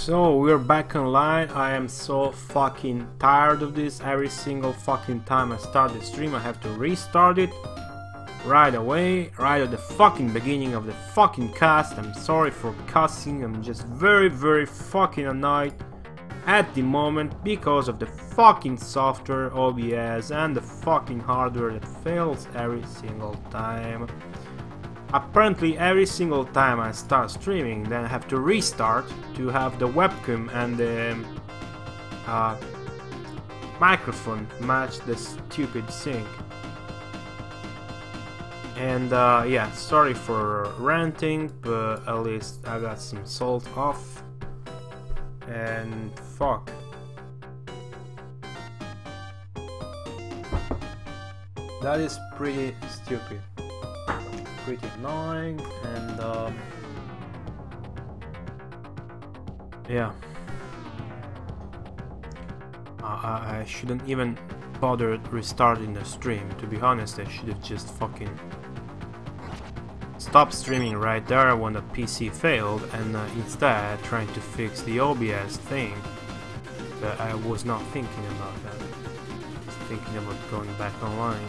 So we're back online. I am so fucking tired of this. Every single fucking time I start the stream, I have to restart it right away, right at the fucking beginning of the fucking cast. I'm sorry for cussing. I'm just very, very fucking annoyed at the moment because of the fucking software OBS and the fucking hardware that fails every single time. Apparently every single time I start streaming then I have to restart to have the webcam and the uh, microphone match the stupid sync. And uh, yeah, sorry for ranting, but at least I got some salt off. And fuck. That is pretty stupid pretty annoying and um, yeah. I, I shouldn't even bother restarting the stream. To be honest I should have just fucking stopped streaming right there when the PC failed and uh, instead trying to fix the OBS thing. But I was not thinking about that. I was thinking about going back online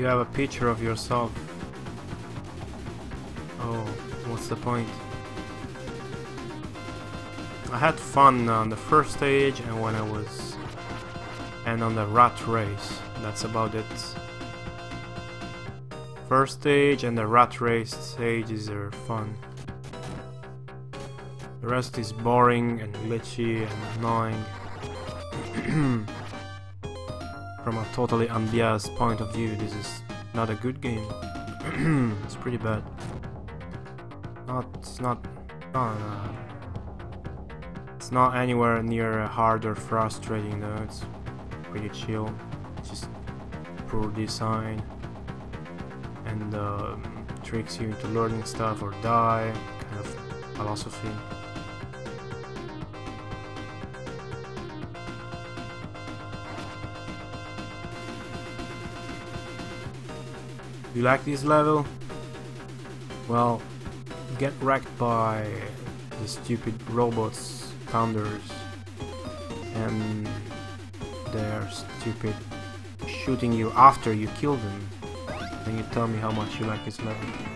you have a picture of yourself. Oh, what's the point? I had fun on the first stage and when I was... and on the rat race. That's about it. First stage and the rat race stages are fun. The rest is boring and glitchy and annoying. Totally unbiased point of view, this is not a good game. it's pretty bad. Not, it's not, no, no. It's not anywhere near hard or frustrating though, it's pretty chill. It's just poor design and um, tricks you into learning stuff or die kind of philosophy. You like this level? Well, get wrecked by the stupid robots, thunders, and they're stupid shooting you after you kill them. Then you tell me how much you like this level.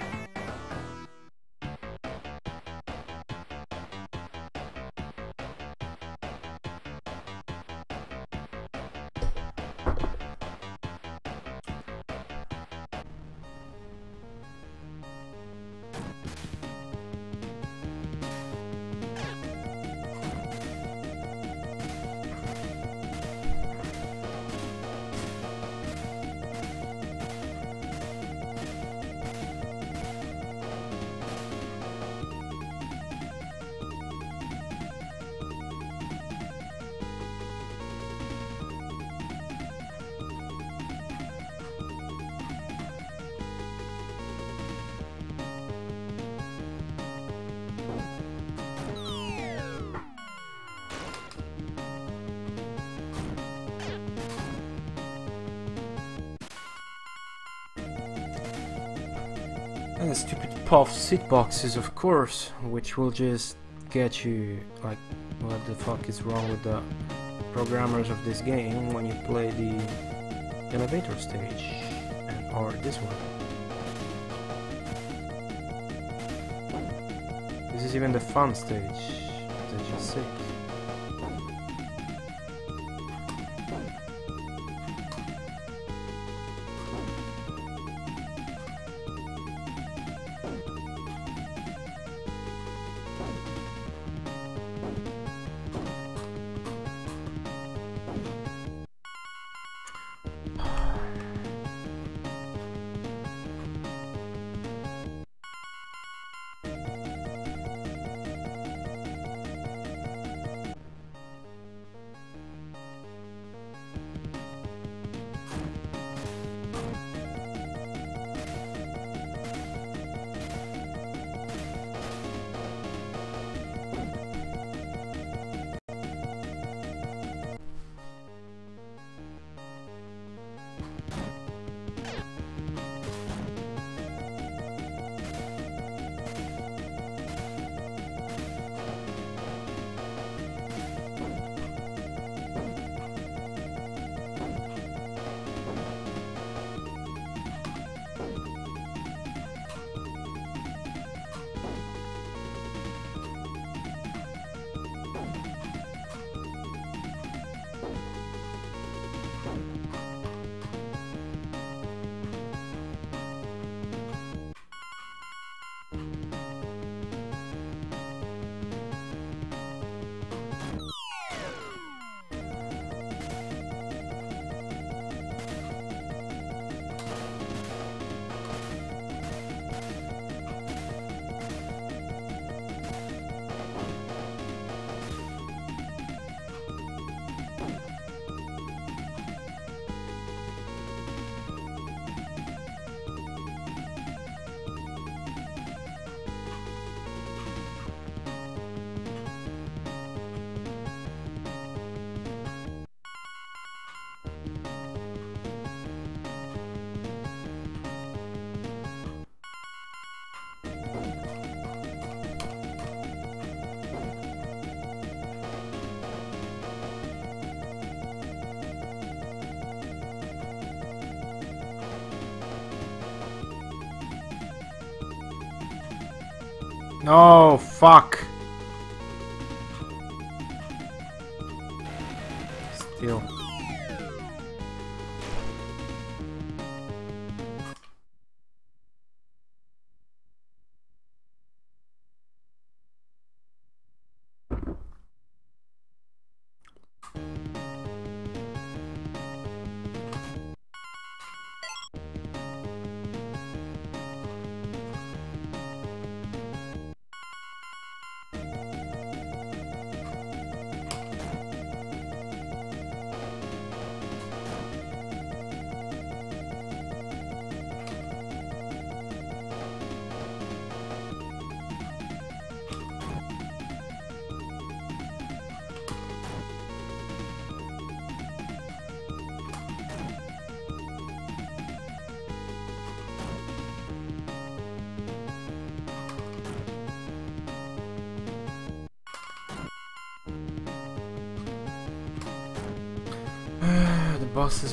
Puff seat boxes, of course, which will just get you like, what the fuck is wrong with the programmers of this game when you play the elevator stage, or this one. This is even the fun stage, stage 6. No,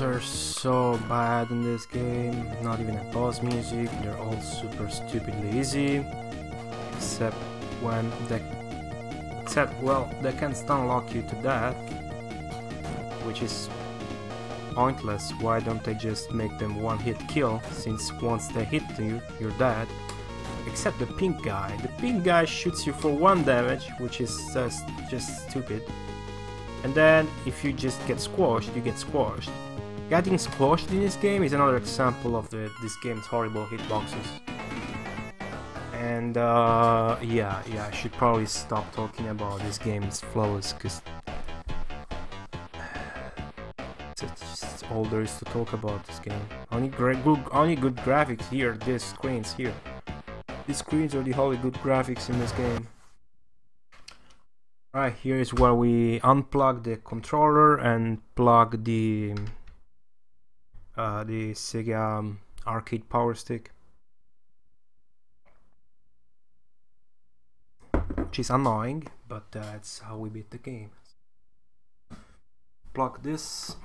are so bad in this game. Not even a boss music. They're all super stupidly easy. Except when they... Except, well, they can stun lock you to death. Which is pointless. Why don't they just make them one hit kill? Since once they hit you, you're dead. Except the pink guy. The pink guy shoots you for one damage, which is just, just stupid. And then, if you just get squashed, you get squashed. Getting squashed in this game is another example of the, this game's horrible hitboxes. And uh, yeah, yeah, I should probably stop talking about this game's flaws, because it's all there is to talk about this game. Only, good, only good graphics here, these screens here. These screens are the only good graphics in this game. Right, here is where we unplug the controller and plug the uh, the Sega um, arcade power stick. Which is annoying, but uh, that's how we beat the game. Plug this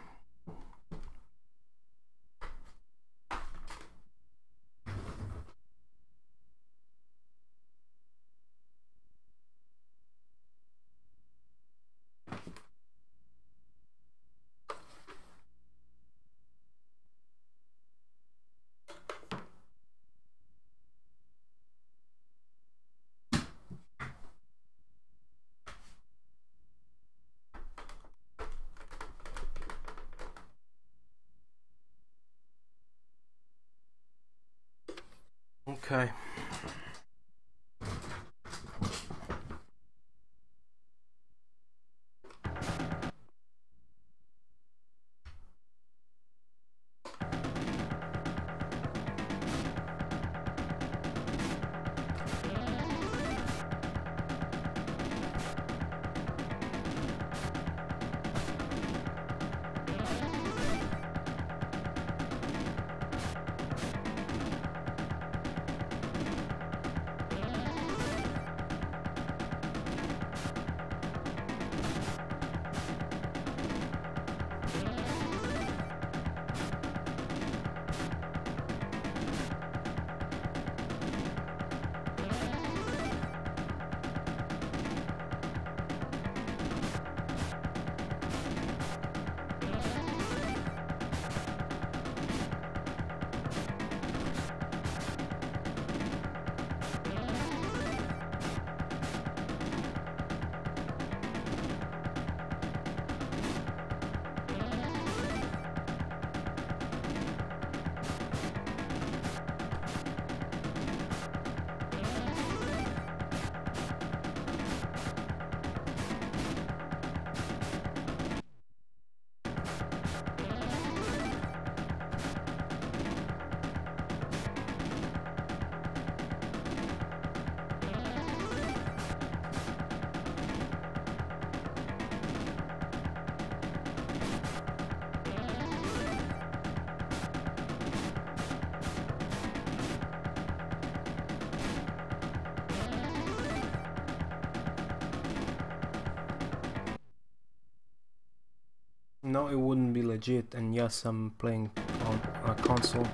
it wouldn't be legit, and yes, I'm playing on a console.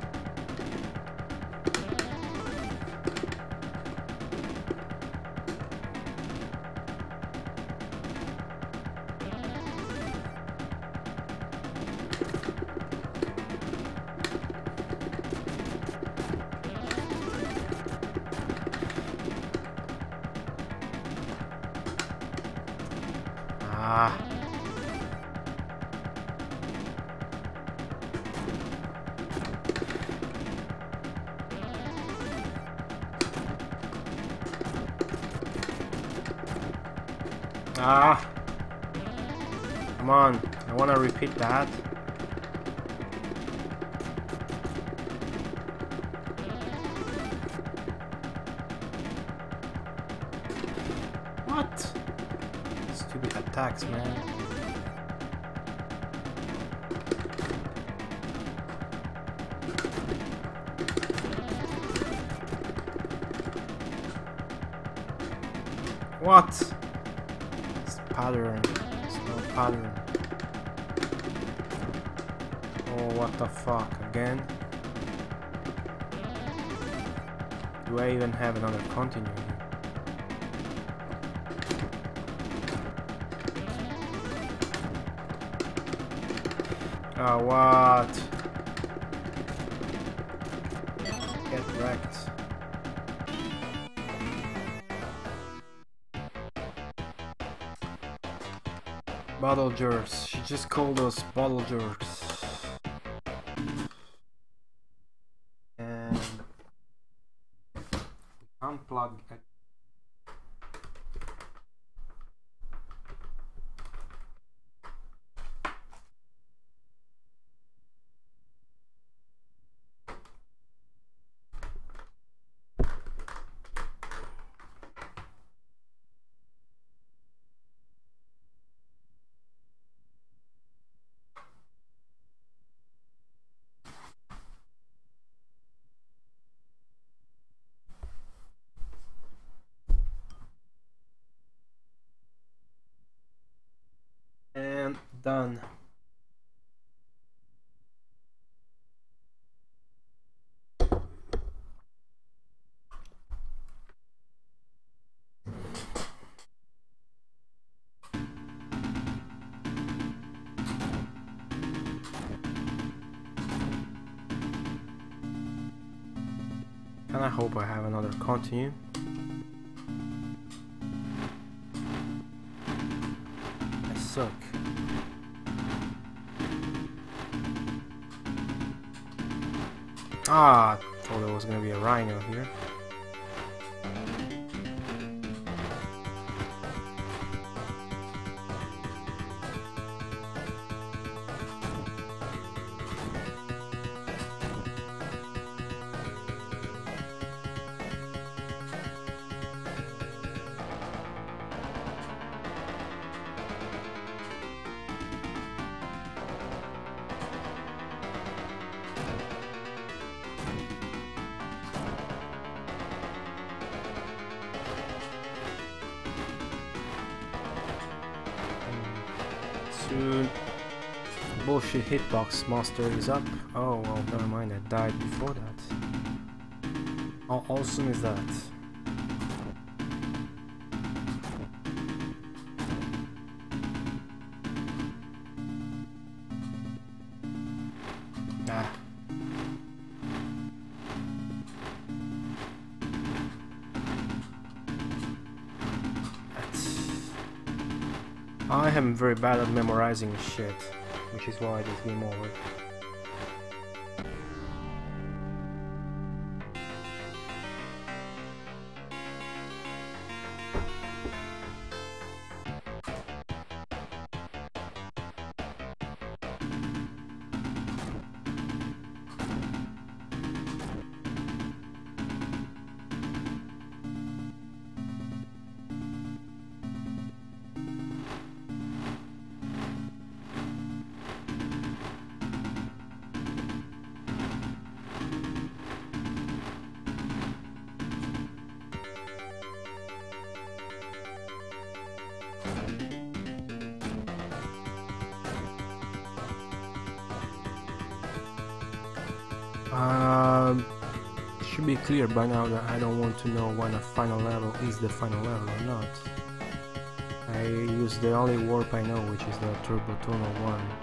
Repeat that. What? Stupid attacks, man. What? The fuck? Again? Do I even have another continue here? Oh, what? Get wrecked. Bottle jerks. She just called us bottle jerks. Have another continue. I suck. Ah, I thought there was gonna be a rhino here. Hitbox master is up. Oh well, never mind. I died before that. How awesome is that? Ah. I am very bad at memorizing shit, which is why this game more Um, by now that I don't want to know when a final level is the final level or not. I use the only warp I know, which is the Turbo Tunnel one.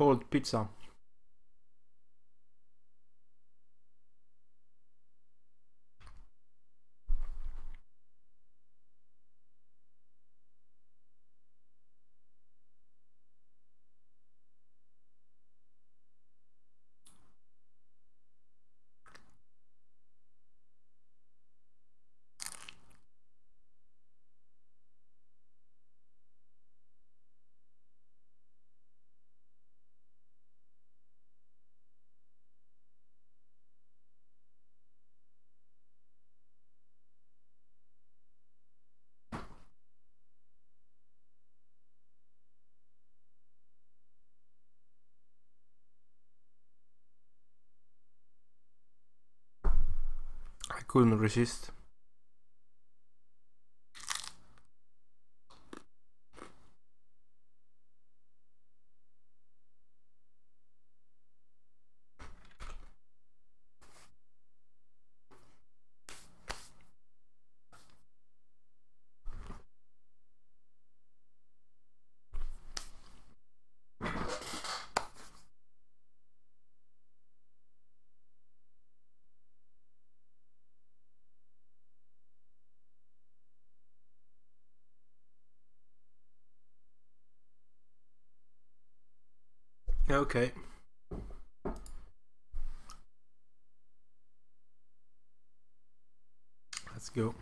Cold pizza. Couldn't resist. Okay. Let's go.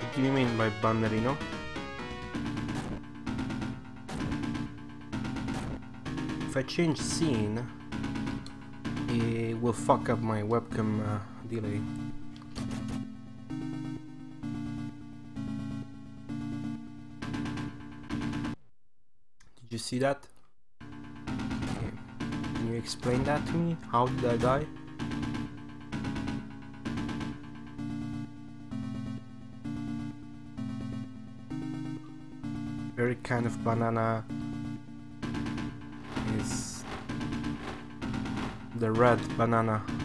What do you mean by Bannerino? If I change scene, will fuck up my webcam uh, delay. Did you see that? Okay. Can you explain that to me? How did I die? Very kind of banana the red banana.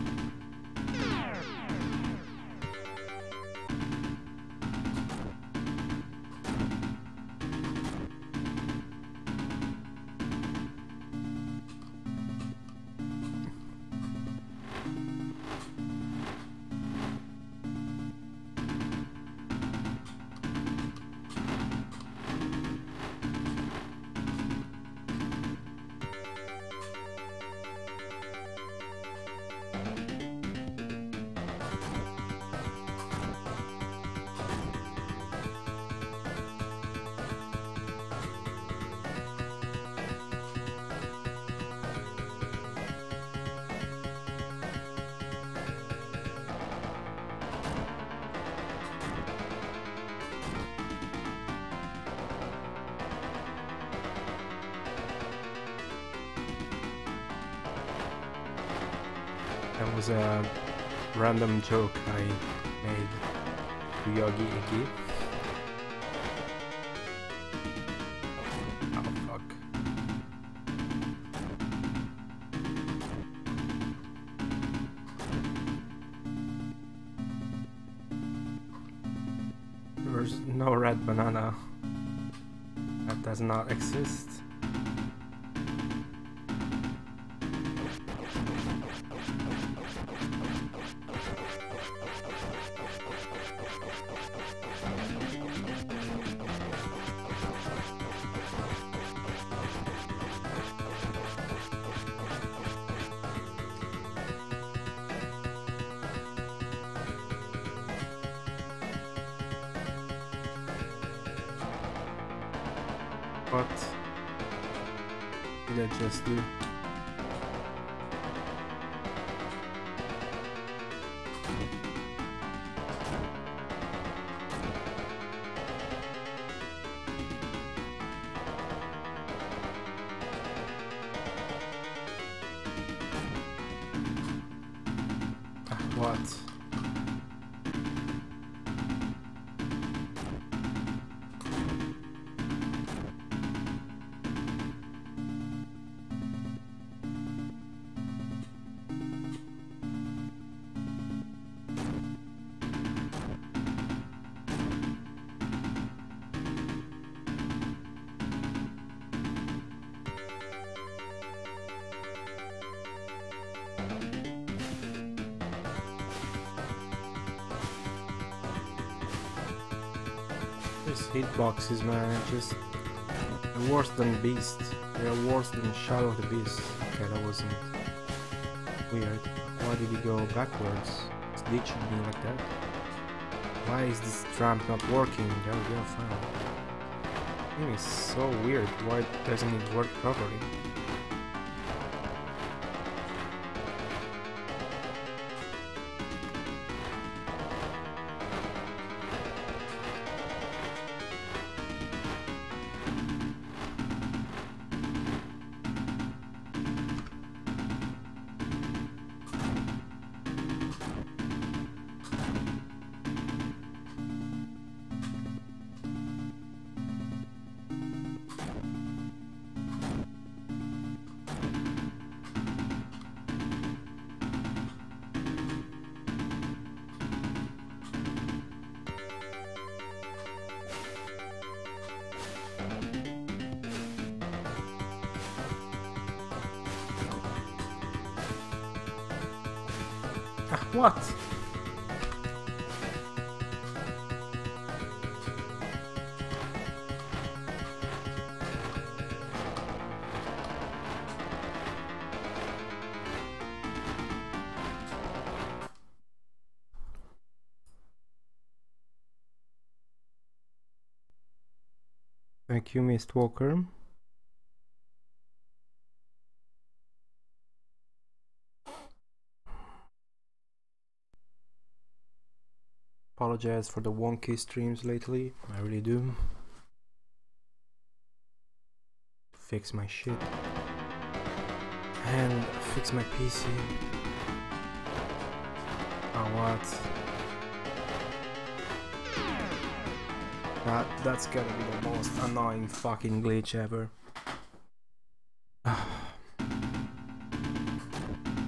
That was a random joke I made to Yogi Iki. Oh fuck. There's no red banana. That does not exist. Hitboxes, man, just they're worse than Beast. They're worse than Shadow of the Beast. Okay, that wasn't weird. Why did he go backwards? It's glitching me like that. Why is this tramp not working? There we go, fine. Game is so weird. Why doesn't it work properly? Mistwalker. Apologize for the wonky streams lately, I really do. Fix my shit. And fix my PC. Oh what? That, that's gonna be the most annoying fucking glitch ever.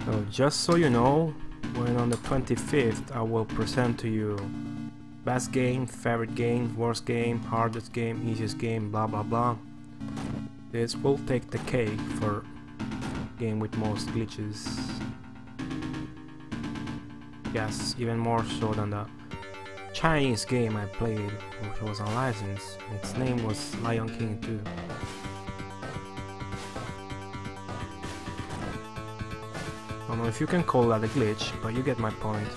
so just so you know, when on the 25th I will present to you best game, favorite game, worst game, hardest game, easiest game, blah blah blah. This will take the cake for game with most glitches. Yes, even more so than the Chinese game I played, which was on license. Its name was Lion King 2. I don't know if you can call that a glitch, but you get my point.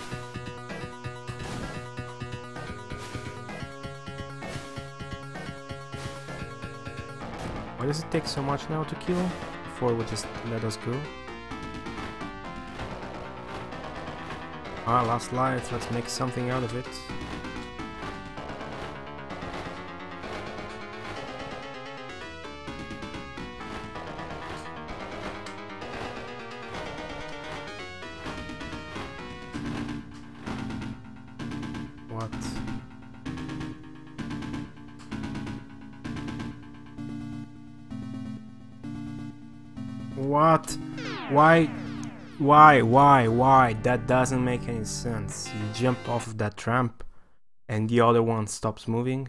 Why does it take so much now to kill? Before would just let us go? Ah, last life, let's make something out of it. Why? Why? Why? That doesn't make any sense. You jump off of that tramp and the other one stops moving.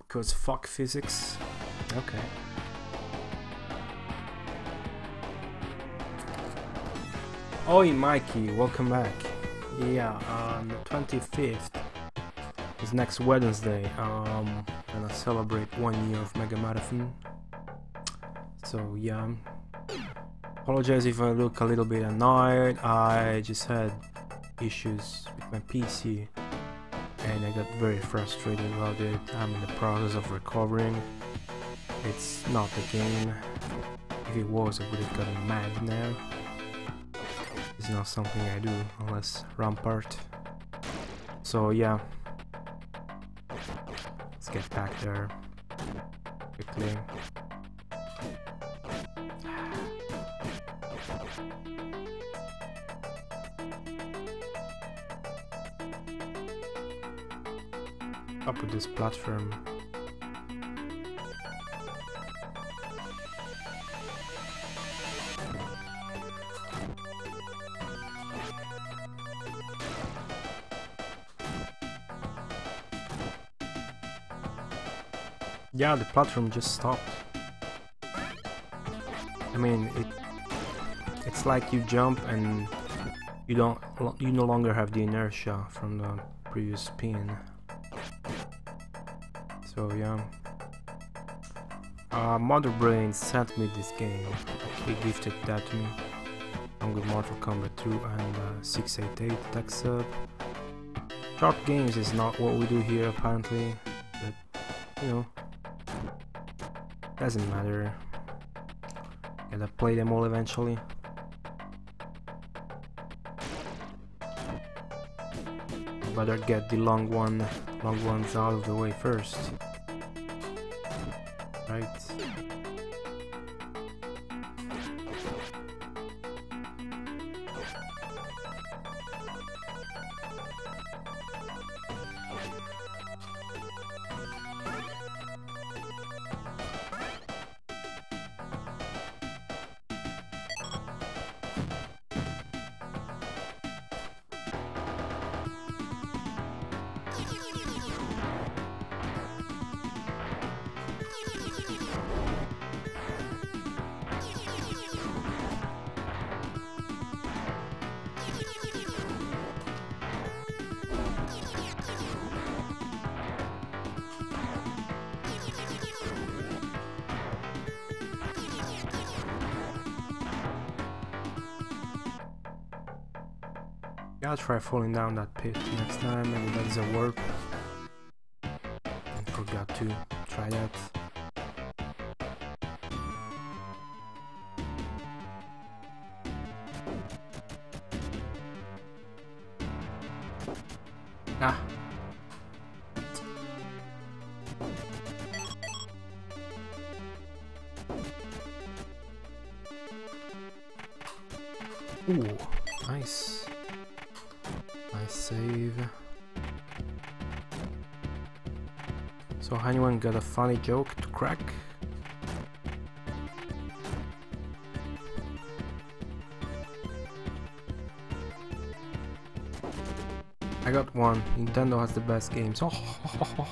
Because fuck physics. Okay. Oi Mikey, welcome back. Yeah, on the 25th is next Wednesday. Um, gonna celebrate one year of Mega Marathon. So yeah, apologize if I look a little bit annoyed. I just had issues with my PC and I got very frustrated about it. I'm in the process of recovering. It's not the game. If it was, I would have gotten mad now. It's not something I do unless Rampart. So yeah, let's get back there quickly. Up with this platform. Yeah, the platform just stopped. I mean, it it's like you jump and you don't you no longer have the inertia from the previous spin. So yeah. Uh, Mother Brain sent me this game. He gifted that to me. I'm with Mortal Kombat 2 and uh, 688 Attack Sub. Sharp games is not what we do here apparently, but you know, doesn't matter. Gotta play them all eventually. Better get the long one, long ones out of the way first. Right. Try falling down that pit next time, maybe that's a warp. I forgot to try that. Ah. Anyone got a funny joke to crack? I got one. Nintendo has the best games. Oh,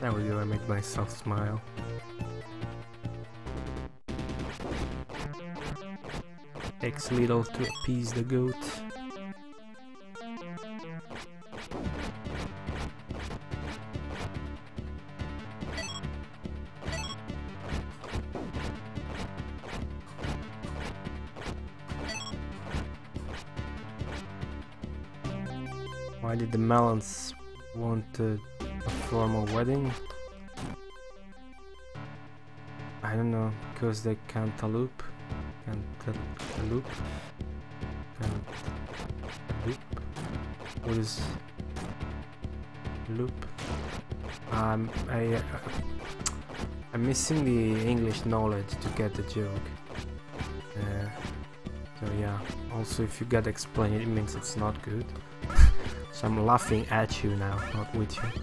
there we go. I made myself smile. Takes little to appease the goat. Why did the melons want a, a formal wedding? I don't know, because they cantaloupe. Cantaloupe? Cantaloupe? What is loop? Um, I, uh, I'm missing the English knowledge to get the joke. Uh, so yeah, also if you got get explained it means it's not good. so I'm laughing at you now, not with you.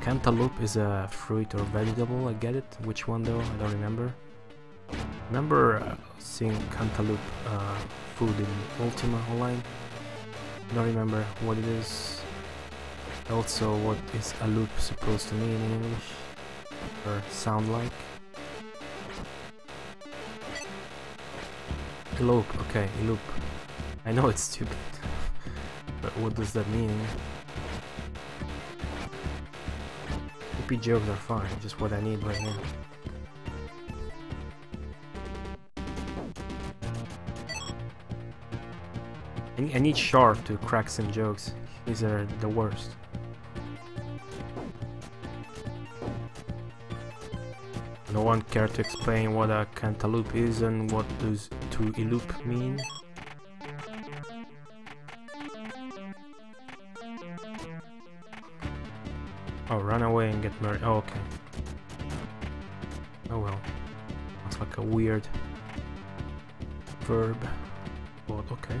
Cantaloupe is a fruit or vegetable, I get it. Which one though? I don't remember. Remember uh, seeing cantaloupe uh, food in Ultima Online? Don't remember what it is. Also, what is a loop supposed to mean in English? Or sound like? Elope, okay, elope. I know it's stupid, but what does that mean? Hippie jokes are fine, just what I need right now. I need Sharp to crack some jokes. These are the worst. No one care to explain what a cantaloupe is and what does to elope mean? Oh, run away and get married. Oh, okay. Oh well. That's like a weird verb. But okay.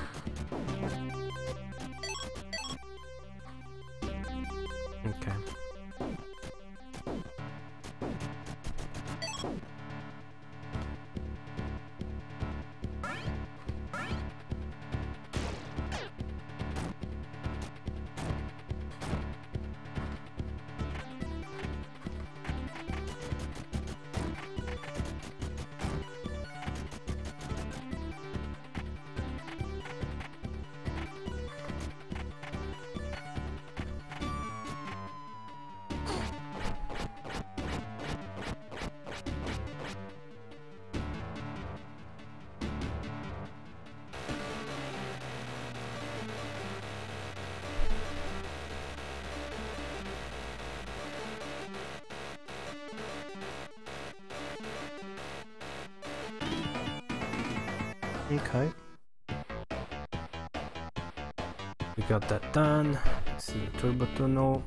turbo tunnel.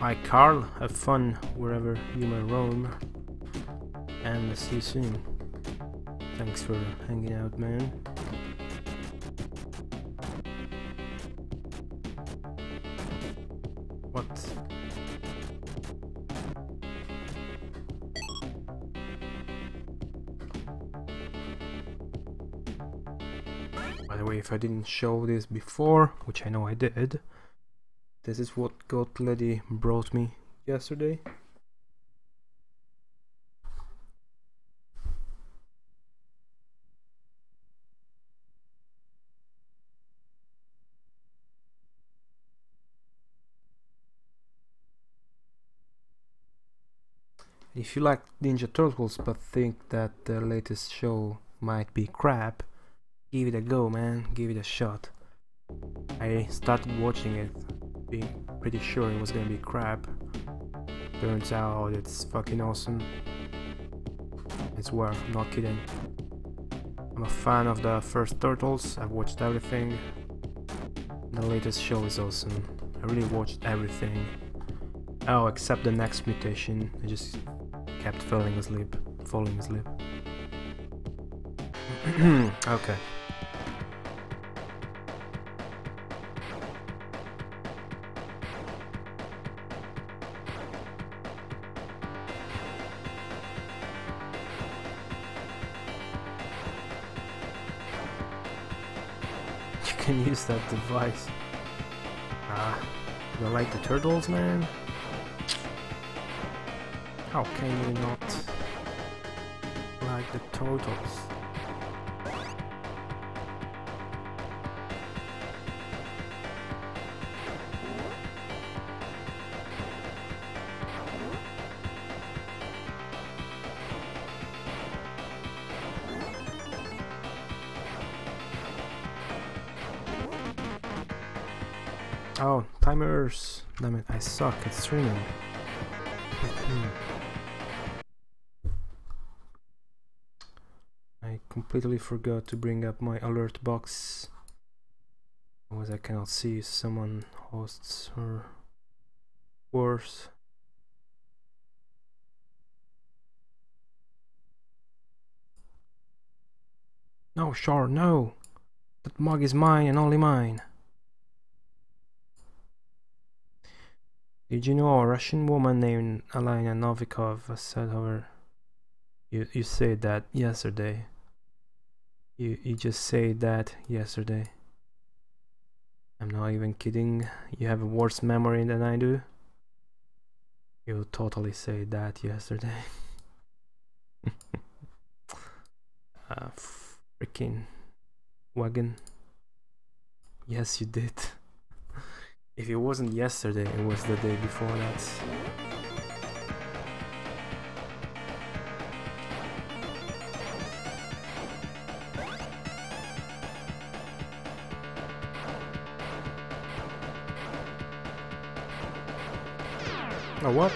Hi Carl, have fun wherever you may roam. And see you soon. Thanks for hanging out, man. What? By the way, if I didn't show this before, which I know I did, this is what God Lady brought me yesterday. If you like Ninja Turtles but think that the latest show might be crap, give it a go man, give it a shot. I started watching it being pretty sure it was gonna be crap. Turns out it's fucking awesome. It's swear, I'm not kidding. I'm a fan of the first Turtles, I've watched everything. The latest show is awesome. I really watched everything. Oh, except the next mutation. I just kept falling asleep. Falling asleep. okay. You can use that device. Ah, you like the turtles, man? How can you not like the turtles? Oh, timers! Damn it, I suck at streaming. completely forgot to bring up my alert box. Otherwise I cannot see if someone hosts or worse. No, sure, no! That mug is mine and only mine. Did you know a Russian woman named Alina Novikov said her you you said that yesterday. You you just said that yesterday. I'm not even kidding. You have a worse memory than I do. You totally said that yesterday. uh, freaking wagon. Yes, you did. If it wasn't yesterday, it was the day before that. Oh, what?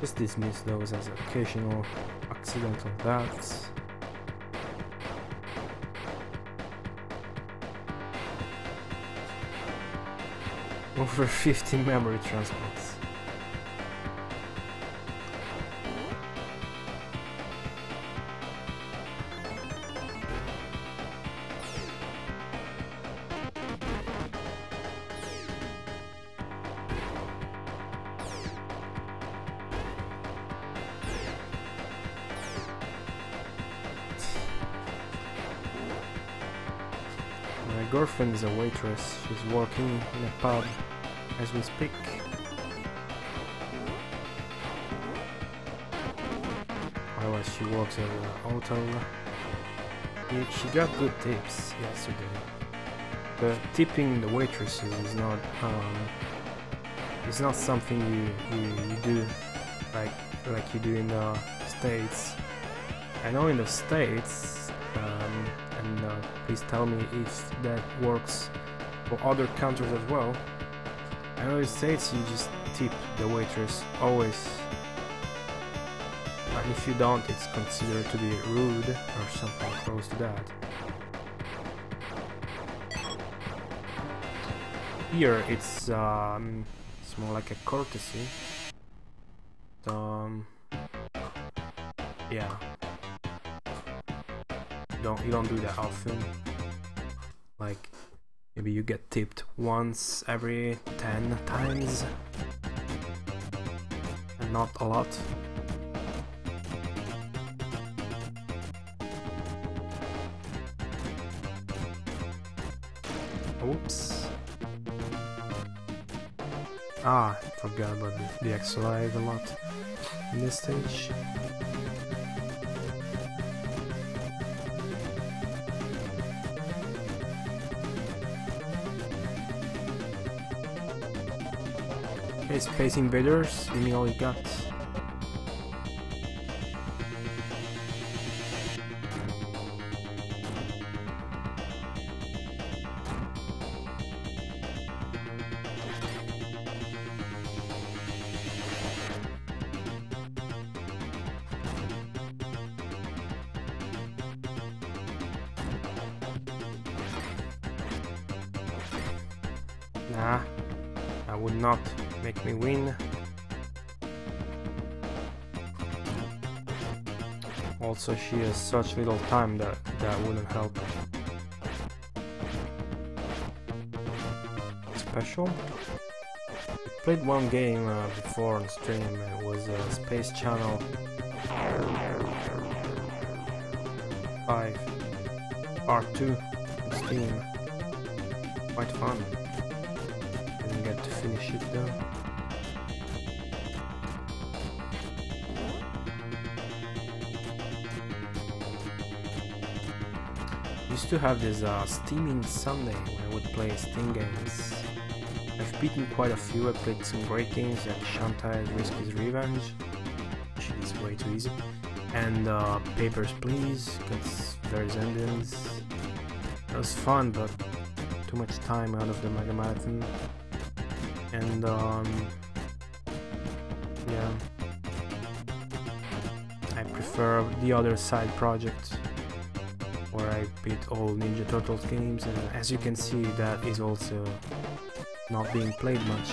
Just dismiss those as occasional accidental deaths. Over 50 memory transplants. Working in a pub as we speak. Angela, she works at a hotel. She got good tips yesterday. But tipping the waitresses is not um, it's not something you, you, you do like like you do in the states. I know in the states, um, and uh, please tell me if that works for other countries as well. I know in the states you just tip the waitress always and if you don't it's considered to be rude or something close to that. Here it's um, it's more like a courtesy. Um, yeah. Don't you don't do that often. Like maybe you get tipped once every 10 times and not a lot. Oops. Ah, forgot about the, the XLive a lot in this stage. Okay, Space Invaders, give me all you got. Also, she has such little time that that wouldn't help. Special? I played one game uh, before on stream, it was uh, Space Channel 5 Part 2 on Steam. Quite fun. Didn't get to finish it though. Used to have this uh, Steaming Sunday when I would play Steam games. I've beaten quite a few, I played some great games like Shantae's Risky's Revenge, which is way too easy, and uh, Papers, Please, because there's endings. It was fun, but too much time out of the Mega Marathon. And, um, yeah. I prefer the other side project Beat all Ninja Turtles games, and as you can see, that is also not being played much.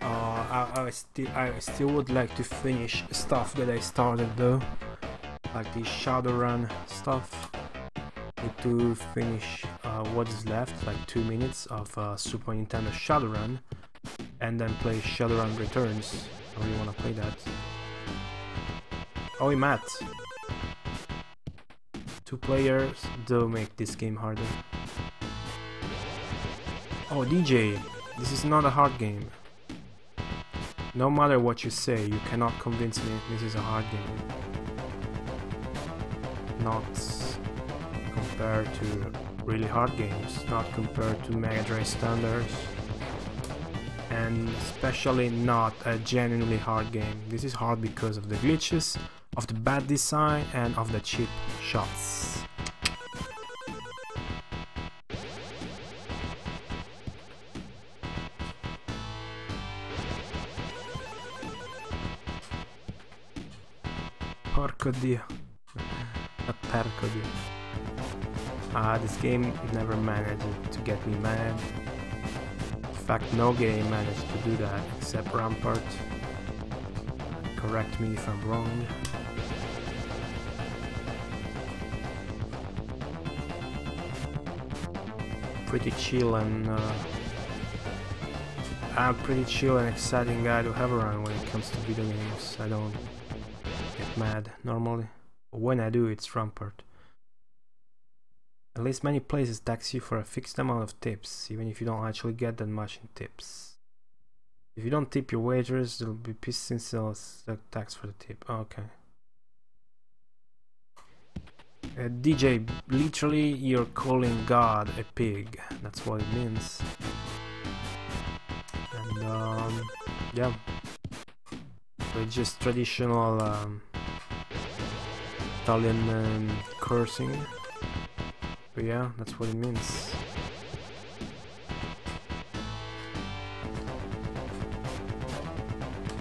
Uh, I, I, still I still would like to finish stuff that I started though, like the Shadowrun stuff. Need to finish uh, what is left, like two minutes of uh, Super Nintendo Shadowrun, and then play Shadowrun Returns. I really want to play that. Oh, Matt. Two players do make this game harder. Oh, DJ, this is not a hard game. No matter what you say, you cannot convince me this is a hard game. Not compared to really hard games, not compared to Mega Drive standards, and especially not a genuinely hard game. This is hard because of the glitches, of the bad design, and of the cheap shots. Porco dio. A porco dio. Ah, this game never managed to get me mad. In fact, no game managed to do that except Rampart. Correct me if I'm wrong. Pretty chill and uh, I'm pretty chill and exciting guy to have around when it comes to video games. I don't get mad normally. When I do, it's Rampart. At least many places tax you for a fixed amount of tips, even if you don't actually get that much in tips. If you don't tip your waiters, there'll be pissed sales that tax for the tip. Okay. Uh, DJ, literally, you're calling God a pig. That's what it means. And, um, yeah. So it's just traditional um, Italian um, cursing. But yeah, that's what it means.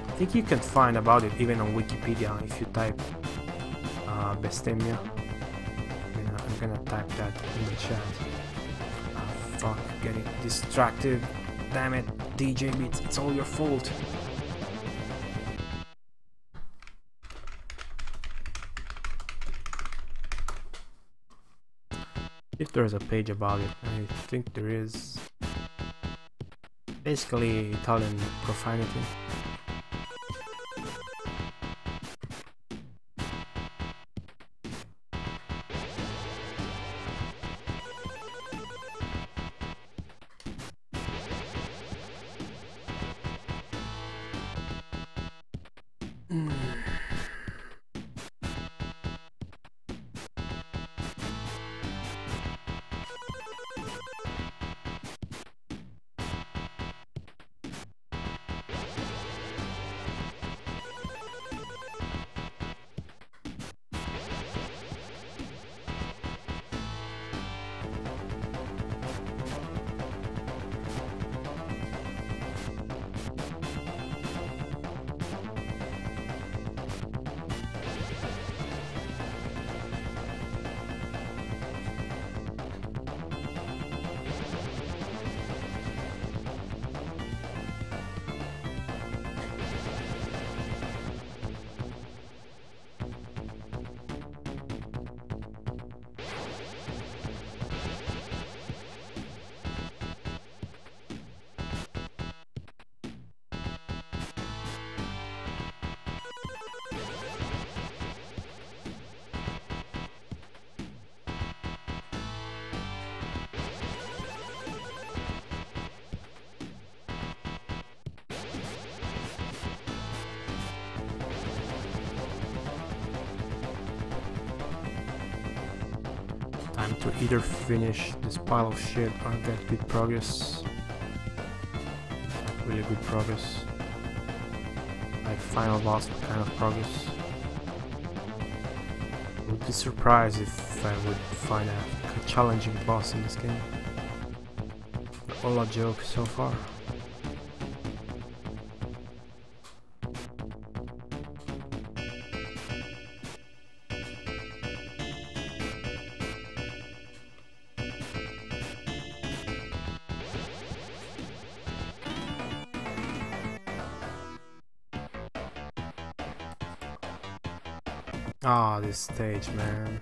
I think you can find about it even on Wikipedia if you type uh, bestemmia gonna type that in the chat. Oh, fuck, getting distracted. Damn it, DJ Beats, it's all your fault. If there's a page about it, I think there is. Basically Italian profanity. Finish this pile of shit or get good progress. Really good progress. Like final boss kind of progress. I would be surprised if I would find a challenging boss in this game. All a joke so far. This stage, man.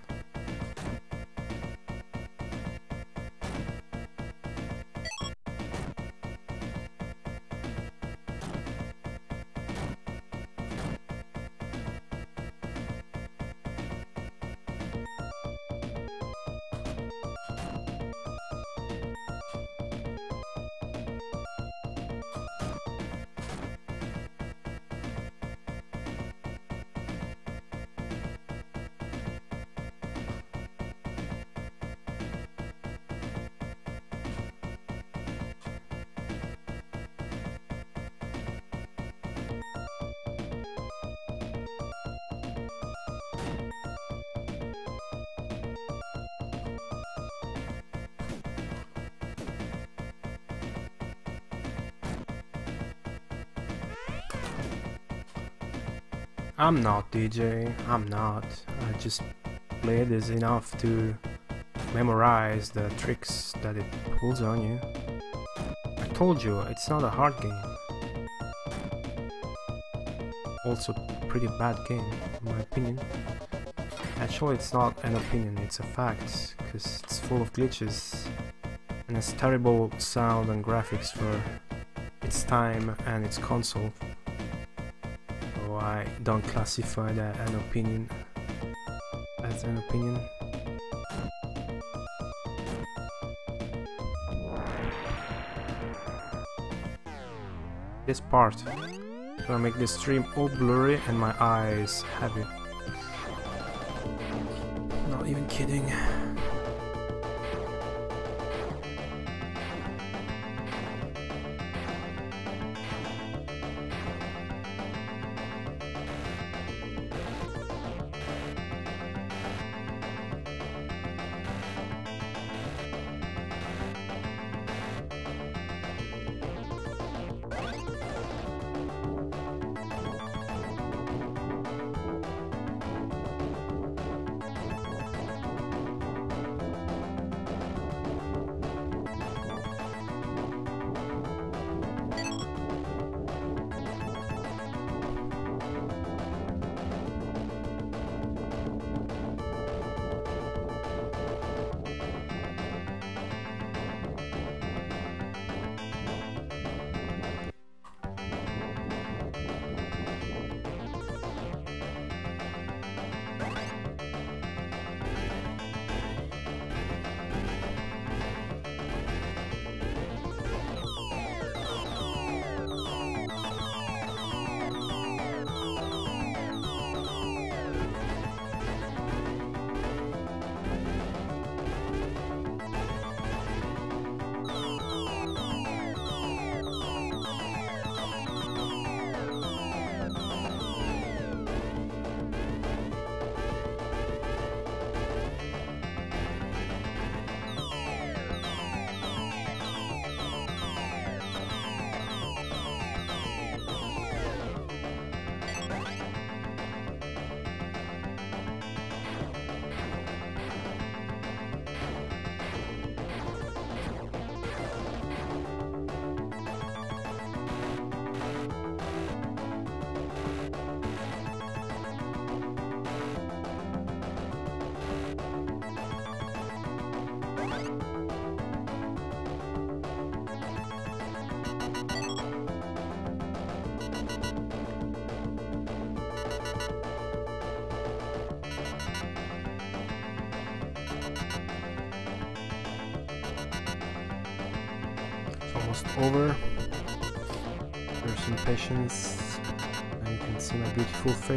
I'm not DJ, I'm not. I just play this enough to memorize the tricks that it pulls on you. I told you, it's not a hard game. Also pretty bad game, in my opinion. Actually it's not an opinion, it's a fact, because it's full of glitches and it's terrible sound and graphics for its time and its console. Don't classify that an opinion as an opinion. This part gonna make the stream all blurry and my eyes heavy. Not even kidding.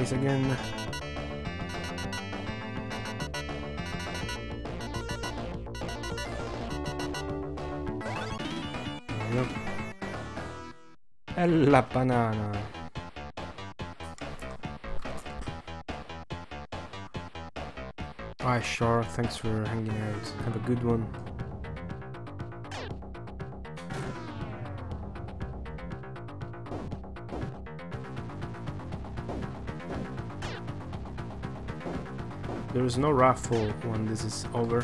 Beautiful again. Yep. E la banana. Hi Shar, thanks for hanging out. Have a good one. Is no raffle when this is over.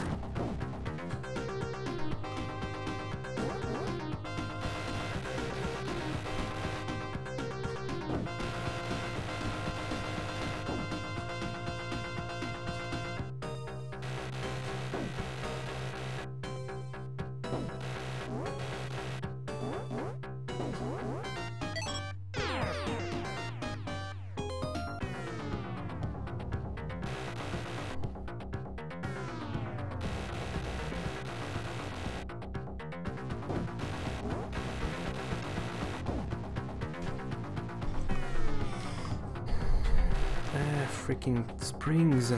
Freaking springs.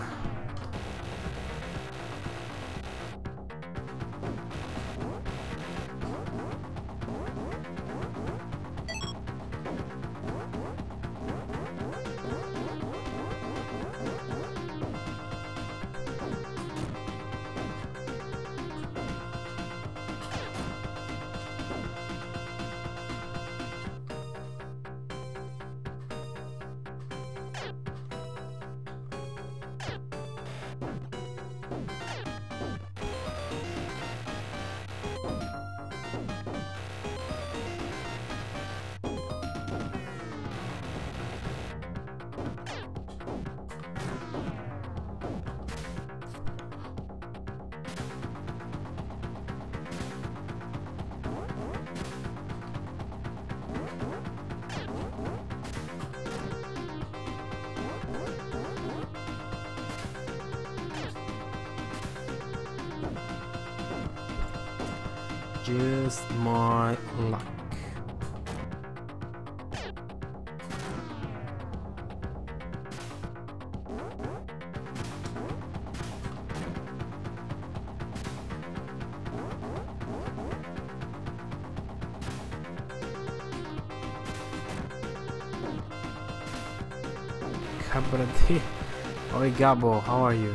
Gabo, how are you?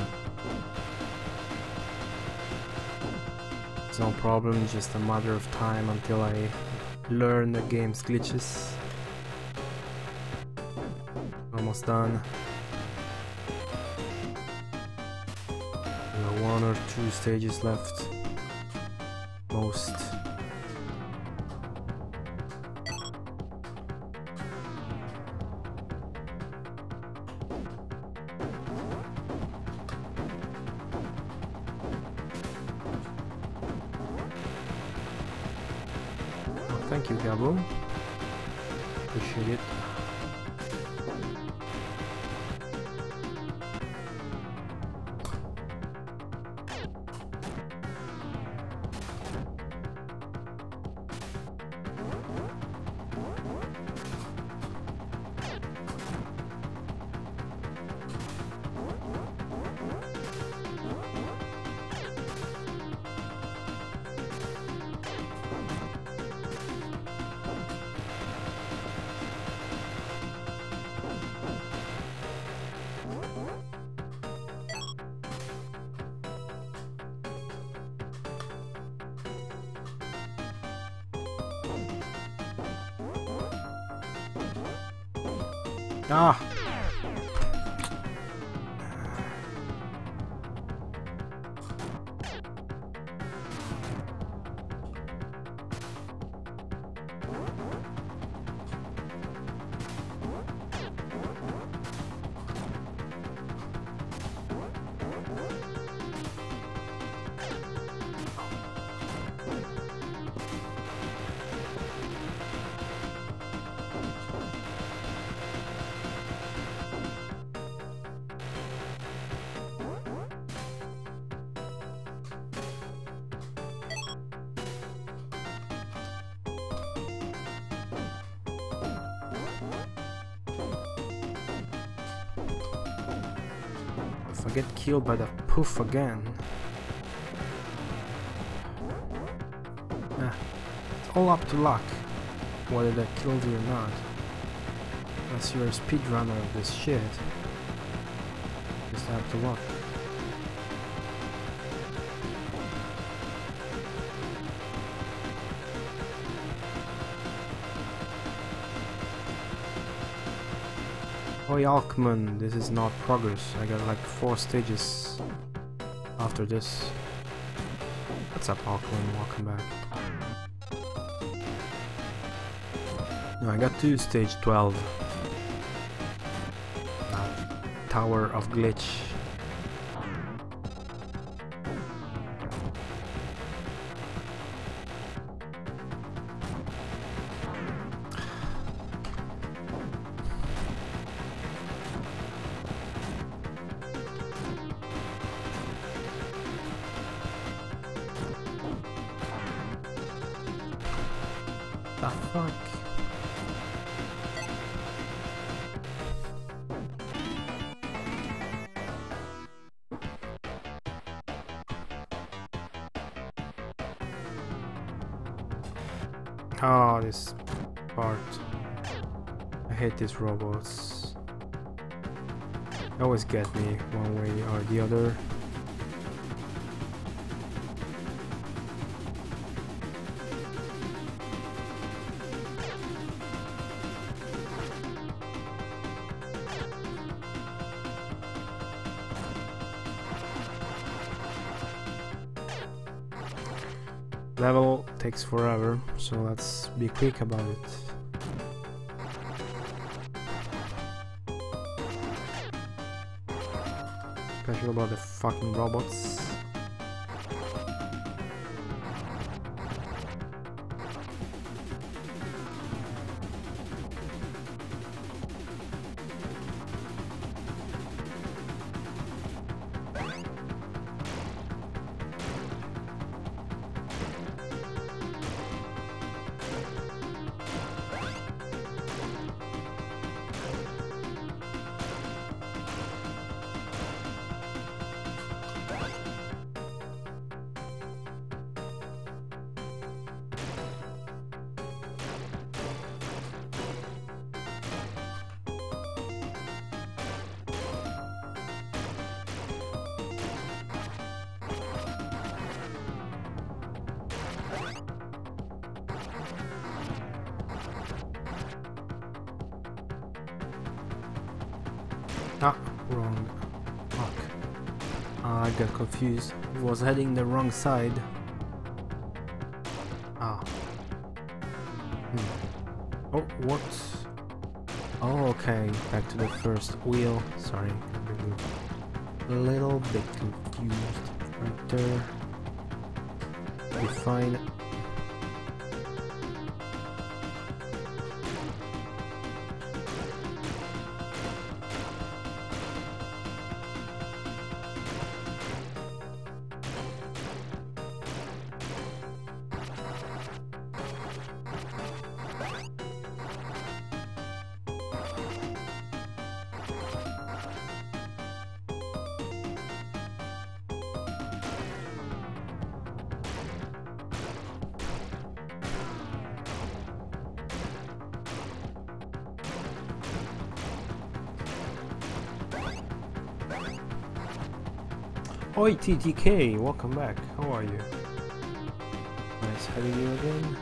It's no problem, just a matter of time until I learn the game's glitches. Almost done. one or two stages left. Killed by the poof again... Ah, it's all up to luck, whether they killed you or not. Unless you're a speedrunner of this shit. Just have to luck. Oi Alkman, this is not progress. I got like four stages after this. What's up Alkman? Welcome back. No, I got two stage 12. Uh, Tower of Glitch. These robots. Always get me one way or the other. Level takes forever, so let's be quick about it. Fucking robots. Got. Was heading the wrong side. Ah. Hmm. Oh, what? Oh, okay. Back to the first wheel. Sorry. A little bit confused right there. Be Oi TTK, welcome back. How are you? Nice having you again.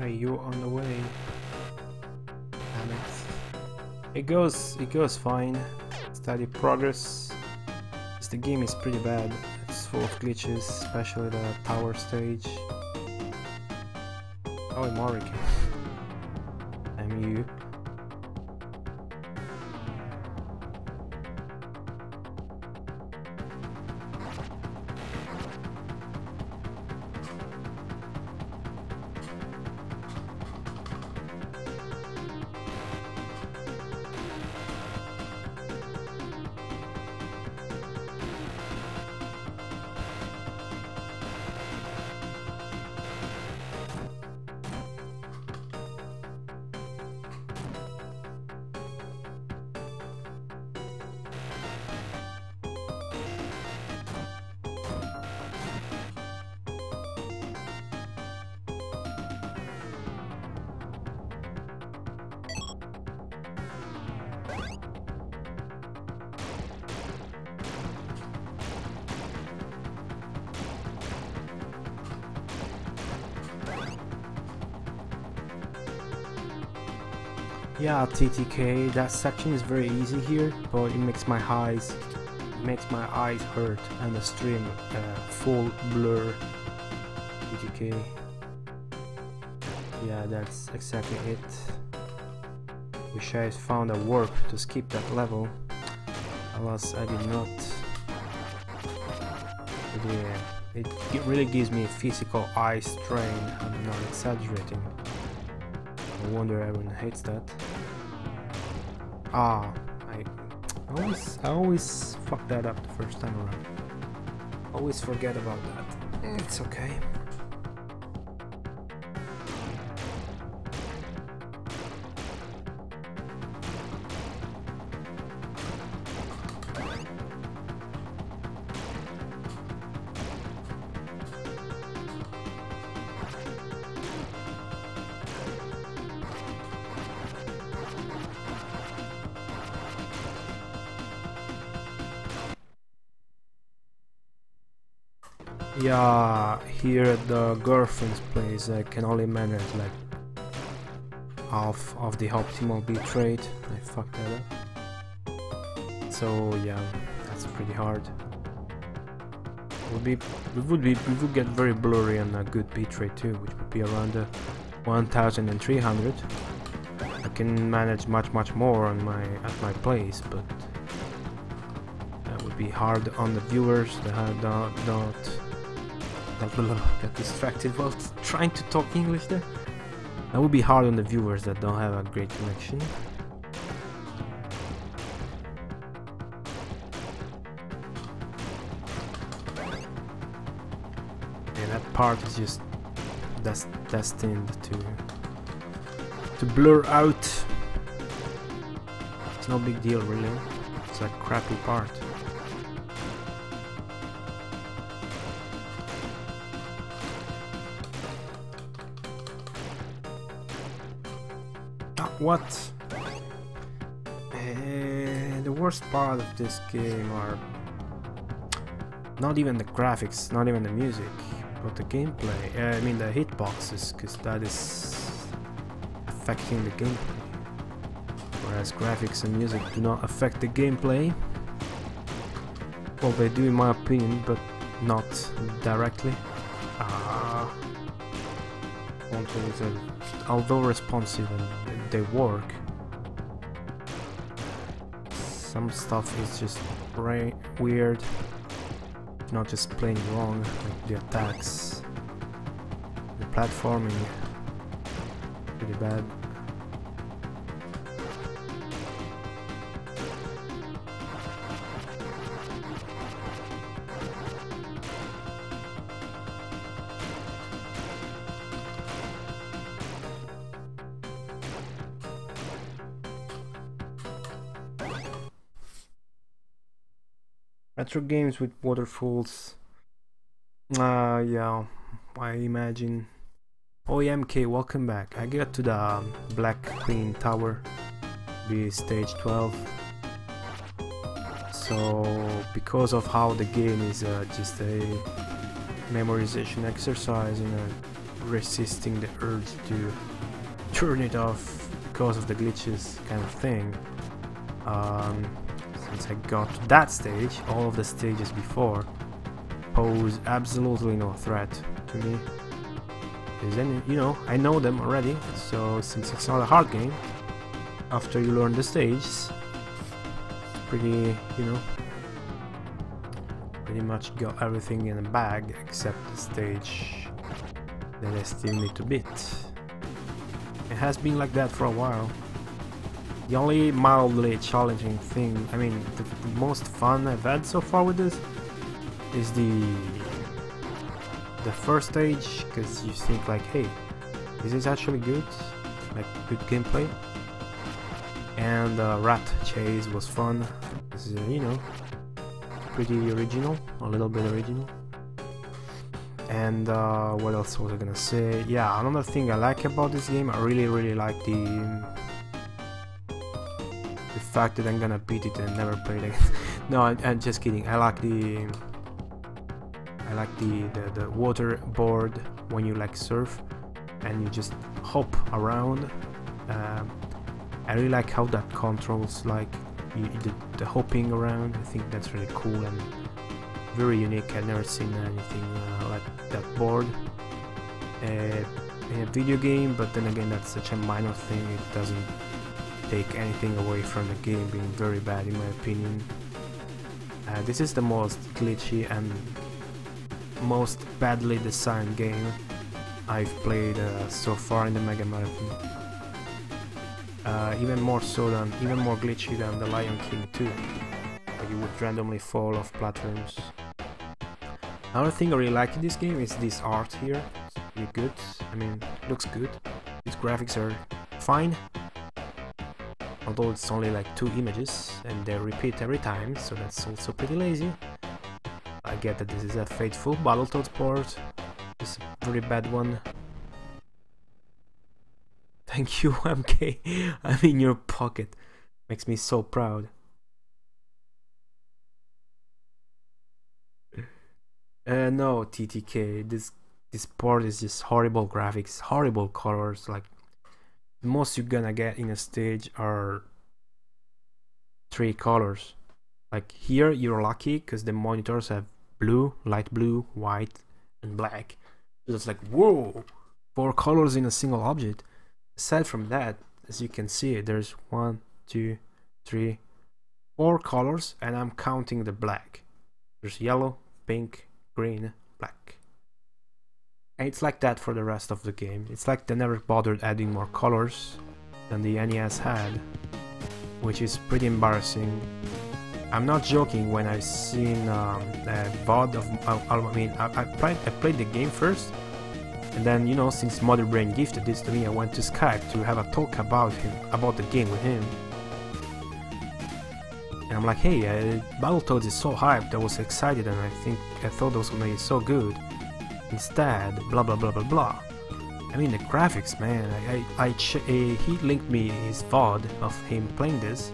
Are you're on the way? Damn it. It goes it goes fine. Steady progress. The game is pretty bad. It's full of glitches, especially the tower stage. Oh, Yeah, TTK, that section is very easy here, but it makes my eyes makes my eyes hurt and the stream uh, full blur. TTK. Yeah, that's exactly it. Wish I found a warp to skip that level. Alas, I did not. But yeah, it, it really gives me physical eye strain, I'm not exaggerating. No wonder everyone hates that. Ah, I always I always fuck that up the first time around. Always forget about that. It's okay. Yeah, here at the girlfriend's place I can only manage like half of the optimal bitrate. I fucked that up. So yeah, that's pretty hard. It would be it would be would get very blurry and a good bitrate too, which would be around the 1300. I can manage much much more on my at my place, but that would be hard on the viewers that don't got distracted while trying to talk English there. That would be hard on the viewers that don't have a great connection. And that part is just des destined to to blur out. It's no big deal really. It's a crappy part. What? And the worst part of this game are not even the graphics, not even the music, but the gameplay. Uh, I mean the hitboxes, because that is affecting the gameplay. Whereas graphics and music do not affect the gameplay. Well, they do in my opinion, but not directly. Uh, although responsive and they work, some stuff is just weird, not just plain wrong, like the attacks, the platforming, pretty bad. Games with waterfalls. Uh, yeah, I imagine. OMK, welcome back. I got to the Black Queen Tower, be stage 12. So, because of how the game is uh, just a memorization exercise and uh, resisting the urge to turn it off because of the glitches kind of thing, um, since I got to that stage, all of the stages before pose absolutely no threat to me. Because any, you know, I know them already, so since it's not a hard game, after you learn the stages, pretty, you know, pretty much got everything in a bag except the stage that I still need to beat. It has been like that for a while. The only mildly challenging thing, I mean, the, the, most fun I've had so far with this is the the first stage, because you think like, hey, is this actually good? Like, good gameplay? And uh, Rat Chase was fun, it's, uh, you know, pretty original, a little bit original. And uh, what else was I gonna say? Yeah, another thing I like about this game, I really really like the fact that I'm gonna beat it and never play it again. no, I, am just kidding. I like the I like the, the the water board when you like surf and you just hop around. Um, I really like how that controls like you, the, the hopping around. I think that's really cool and very unique. I've never seen anything uh, like that board uh, in a video game, but then again, that's such a minor thing. It doesn't take anything away from the game being very bad in my opinion. Uh, this is the most glitchy and most badly designed game I've played uh, so far in the Mega Marathon. Uh, even more so than, even more glitchy than the Lion King 2, where you would randomly fall off platforms. Another thing I really like in this game is this art here. It's really good. I mean, looks good. Its graphics are fine, although it's only like two images and they repeat every time, so that's also pretty lazy. I get that this is a faithful Battletoads port, it's a very bad one. Thank you, MK, I'm in your pocket, makes me so proud. Uh, no, TTK, this this port is just horrible graphics, horrible colors, like the most you're gonna get in a stage are three colors. Like here you're lucky because the monitors have blue light blue white and black. So it's like whoa four colors in a single object. Aside from that as you can see there's one two three four colors and i'm counting the black. There's yellow pink green it's like that for the rest of the game. It's like they never bothered adding more colors than the NES had, which is pretty embarrassing. I'm not joking when I've seen um, a VOD of, uh, I mean, I, I, played, I played the game first, and then, you know, since Mother Brain gifted this to me, I went to Skype to have a talk about him, about the game with him. And I'm like, hey, uh, Battletoads is so hyped, I was excited and I think, I thought it was gonna be so good instead, blah blah blah blah blah. I mean the graphics, man. I, I, uh, he linked me his VOD of him playing this,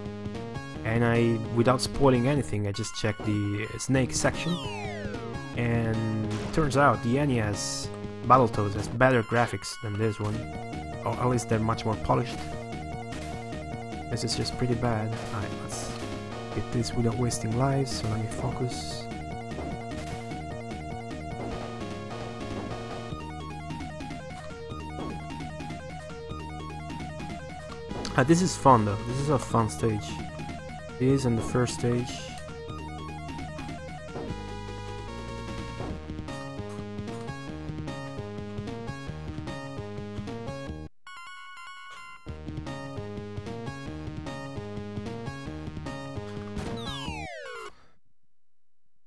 and I, without spoiling anything, I just checked the snake section, and turns out the NES Battletoads has better graphics than this one. Or at least they're much more polished. This is just pretty bad. Alright, let's get this without wasting lives, so let me focus. Ah, this is fun though. This is a fun stage. This and the first stage.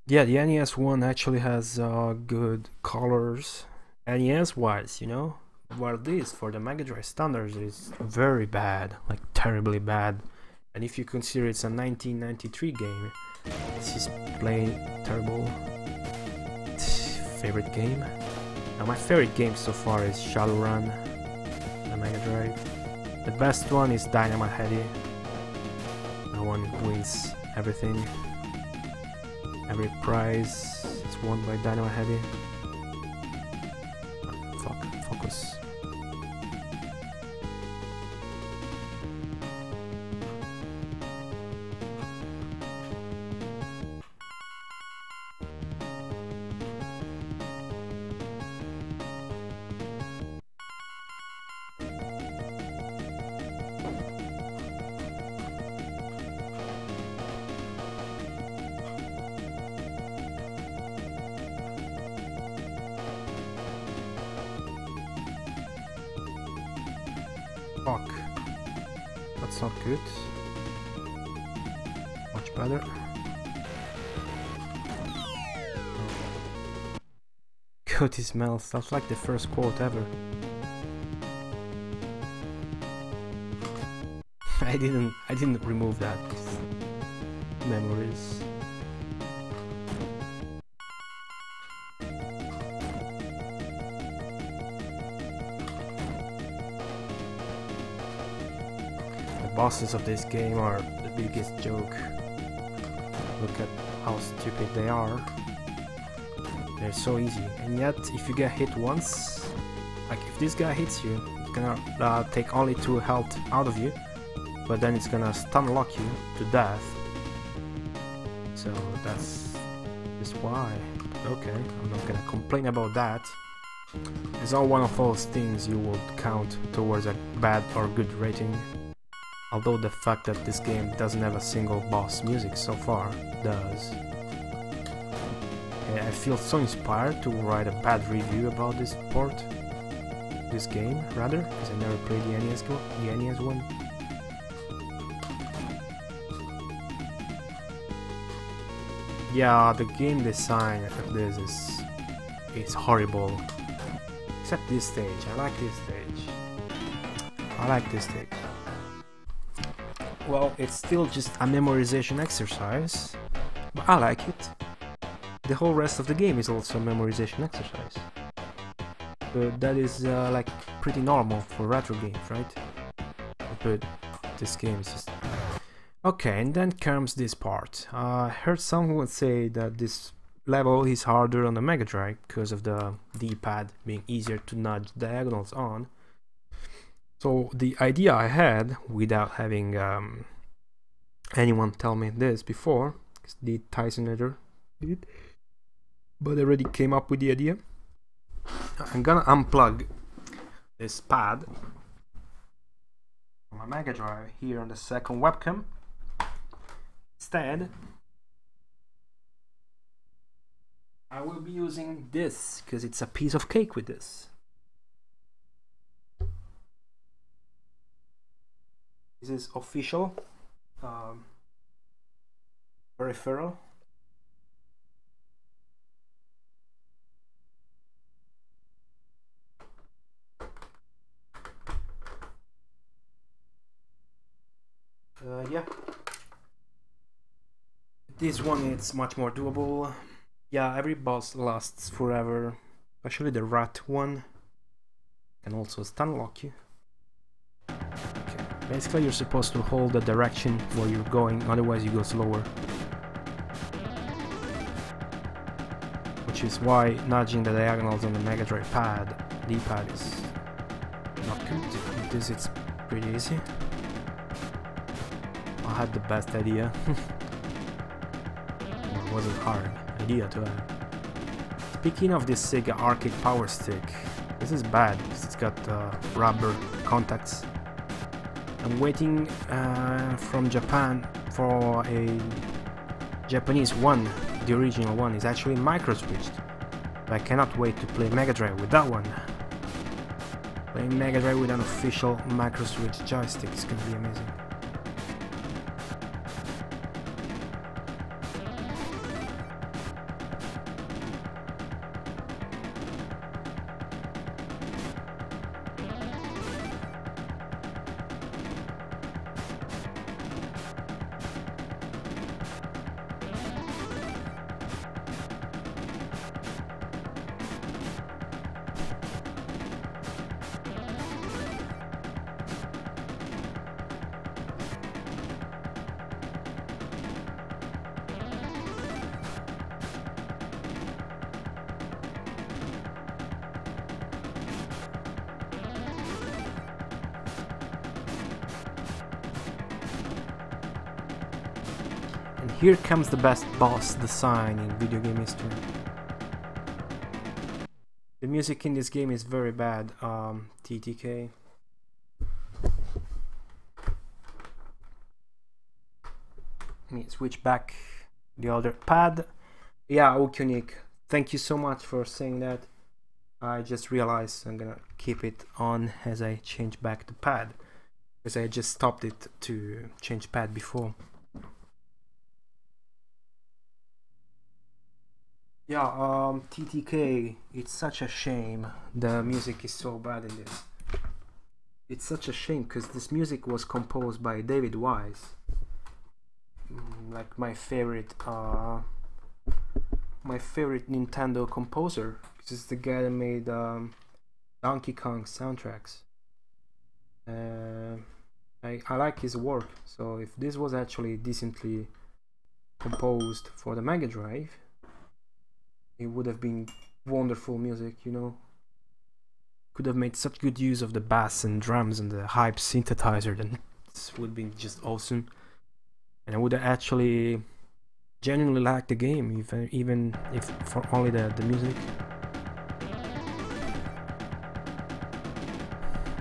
Yeah, the NES one actually has uh, good colors. NES wise, you know? While this, for the Mega Drive standards, is very bad, like terribly bad. And if you consider it's a 1993 game, this is plain terrible. Favorite game? Now my favorite game so far is Shadowrun, the Mega Drive. The best one is Dynamite Headdy. That one wins everything. Every prize is won by Dynamite Headdy. Smells. That's like the first quote ever. I didn't. I didn't remove that. Memories. The bosses of this game are the biggest joke. Look at how stupid they are. They're so easy, and yet if you get hit once, like if this guy hits you, it's gonna uh, take only two health out of you, but then it's gonna stun lock you to death. So that's just why. Okay, I'm not gonna complain about that. It's all one of those things you would count towards a bad or good rating. Although the fact that this game doesn't have a single boss music so far does. I feel so inspired to write a bad review about this port, this game rather, because I never played the NES, the NES one. Yeah, the game design of this is is horrible. Except this stage. I like this stage. I like this stage. Well, it's still just a memorization exercise, but I like it. The whole rest of the game is also a memorization exercise. But that is uh, like pretty normal for retro games, right? But this game is just... Okay, and then comes this part. Uh, I heard someone say that this level is harder on the Mega Drive because of the D-pad being easier to nudge diagonals on. So the idea I had, without having um, anyone tell me this before, is the Tyson editor did, but I already came up with the idea. I'm gonna unplug this pad from my Mega Drive here on the second webcam. Instead, I will be using this because it's a piece of cake with this. This is official um, peripheral. Uh, yeah. This one is much more doable. Yeah, every boss lasts forever, especially the rat one. Can also stun lock you. Okay. Basically, you're supposed to hold the direction where you're going, otherwise you go slower. Which is why nudging the diagonals on the Mega Drive pad, D-pad is not good, because it's pretty easy. Had the best idea. it wasn't hard idea to have. Speaking of this Sega Arcade Power Stick, this is bad because it's got uh, rubber contacts. I'm waiting uh, from Japan for a Japanese one. The original one is actually micro switched. But I cannot wait to play Mega Drive with that one. Playing Mega Drive with an official micro switch joystick is gonna be amazing. Here comes the best boss design in video game history. The music in this game is very bad, um, TTK. Let me switch back the other pad. Yeah, Okunik, thank you so much for saying that. I just realized I'm gonna keep it on as I change back the pad because I just stopped it to change pad before. Yeah, um, TTK, it's such a shame the music is so bad in this. It's such a shame because this music was composed by David Wise, mm, like my favorite, uh, my favorite Nintendo composer. This is the guy that made um, Donkey Kong soundtracks. Uh, I, I like his work, so if this was actually decently composed for the Mega Drive, it would have been wonderful music, you know. Could have made such good use of the bass and drums and the hype synthesizer, then this would be just awesome. And I would have actually genuinely liked the game, even even if for only the, the music.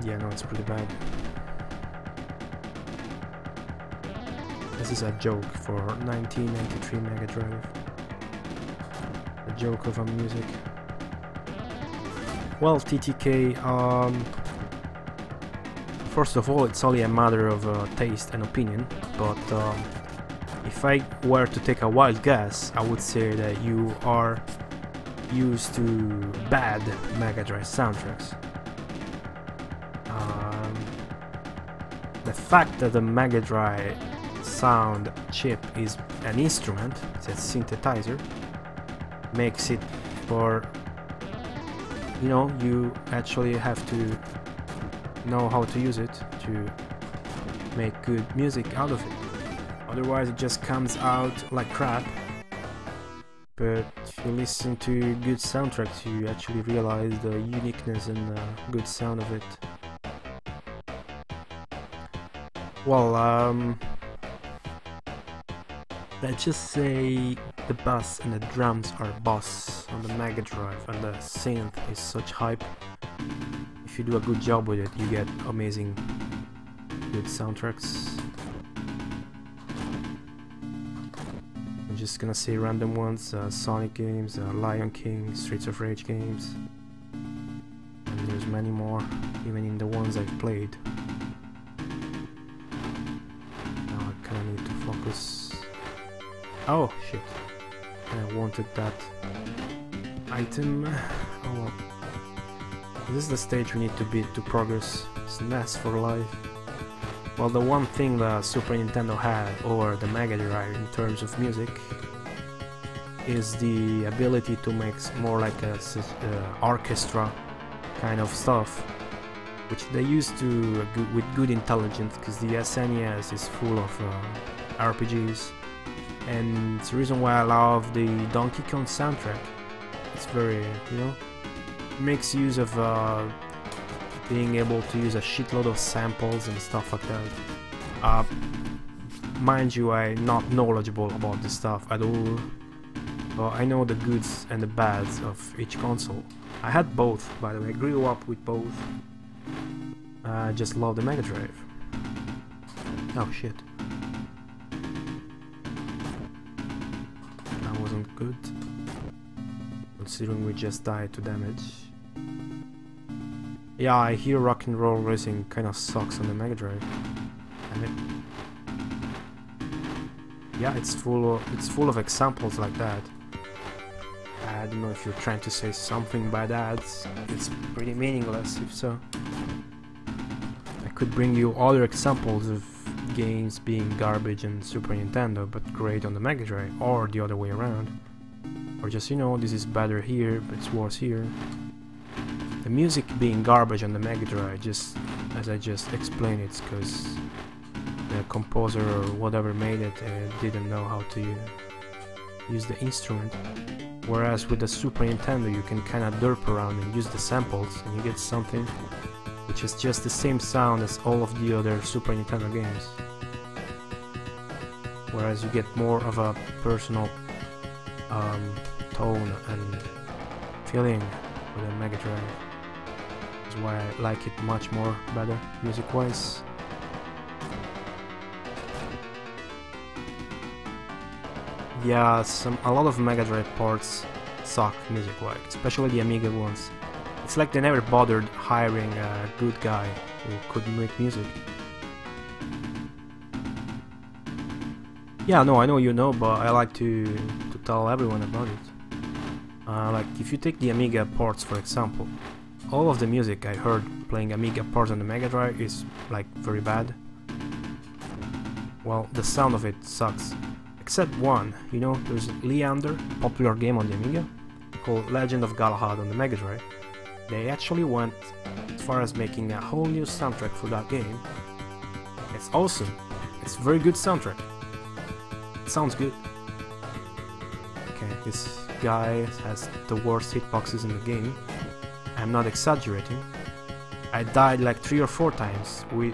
Yeah, no, it's pretty bad. This is a joke for 1993 Mega Drive joke of a music. Well, TTK, um, first of all, it's only a matter of uh, taste and opinion, but um, if I were to take a wild guess, I would say that you are used to bad Mega Drive soundtracks. Um, the fact that the Mega Drive sound chip is an instrument, it's a synthesizer, makes it for you know you actually have to know how to use it to make good music out of it. Otherwise it just comes out like crap. But if you listen to good soundtracks you actually realize the uniqueness and the good sound of it. Well um let's just say the bass and the drums are boss on the Mega Drive and the synth is such hype. If you do a good job with it, you get amazing good soundtracks. I'm just gonna say random ones, uh, Sonic games, uh, Lion King, Streets of Rage games, and there's many more, even in the ones I've played. Now I kinda need to focus. Oh, shit. I wanted that item. Oh, this is the stage we need to beat to progress. It's NES for life. Well, the one thing the Super Nintendo had over the Mega Drive in terms of music is the ability to make more like a uh, orchestra kind of stuff, which they used to uh, with good intelligence because the SNES is full of uh, RPGs and it's the reason why I love the Donkey Kong soundtrack. it's very, you know, makes use of uh, being able to use a shitload of samples and stuff like that. Uh, mind you, I'm not knowledgeable about this stuff at all. But I know the goods and the bads of each console. I had both, by the way. I grew up with both. I just love the Mega Drive. Oh shit. Good. Considering we just died to damage. Yeah, I hear Rock and Roll Racing kinda sucks on the Mega Drive. It. Yeah, it's full of, it's full of examples like that. I don't know if you're trying to say something by that. It's pretty meaningless if so. I could bring you other examples of games being garbage on Super Nintendo but great on the Mega Drive or the other way around. Or just, you know, this is better here but it's worse here. The music being garbage on the Mega Drive, just as I just explained, it's because the composer or whatever made it uh, didn't know how to use the instrument. Whereas with the Super Nintendo you can kinda derp around and use the samples and you get something which is just the same sound as all of the other Super Nintendo games. Whereas you get more of a personal um, tone and feeling with a Mega Drive. That's why I like it much more better music-wise. Yeah, some a lot of Mega Drive ports suck music-wise, especially the Amiga ones. It's like they never bothered hiring a good guy who could make music. Yeah, no, I know you know, but I like to tell everyone about it. Uh, like, if you take the Amiga ports, for example, all of the music I heard playing Amiga ports on the Mega Drive is, like, very bad. Well, the sound of it sucks. Except one, you know, there's Leander, popular game on the Amiga, called Legend of Galahad on the Mega Drive. They actually went as far as making a whole new soundtrack for that game. It's awesome. It's very good soundtrack. It sounds good. This guy has the worst hitboxes in the game. I'm not exaggerating. I died like three or four times. We,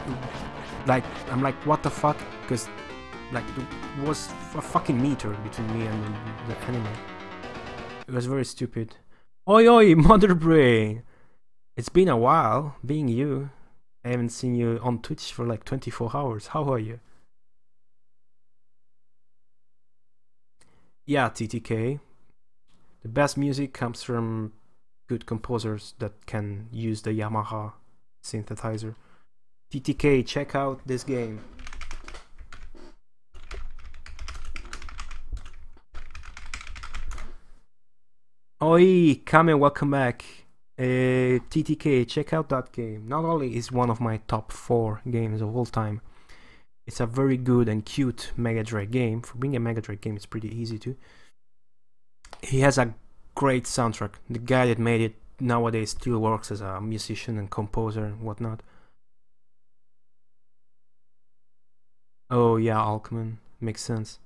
like, I'm like, what the fuck? Because, like, there was a fucking meter between me and the, the enemy. It was very stupid. Oi oi, Mother Brain! It's been a while, being you. I haven't seen you on Twitch for like 24 hours. How are you? Yeah, TTK. The best music comes from good composers that can use the Yamaha synthesizer. TTK, check out this game. Oi, Kame, welcome back. Uh, TTK, check out that game. Not only is one of my top 4 games of all time, it's a very good and cute Mega Drive game. For being a Mega Drive game, it's pretty easy to. He has a great soundtrack. The guy that made it nowadays still works as a musician and composer and whatnot. Oh yeah, Alkman. Makes sense.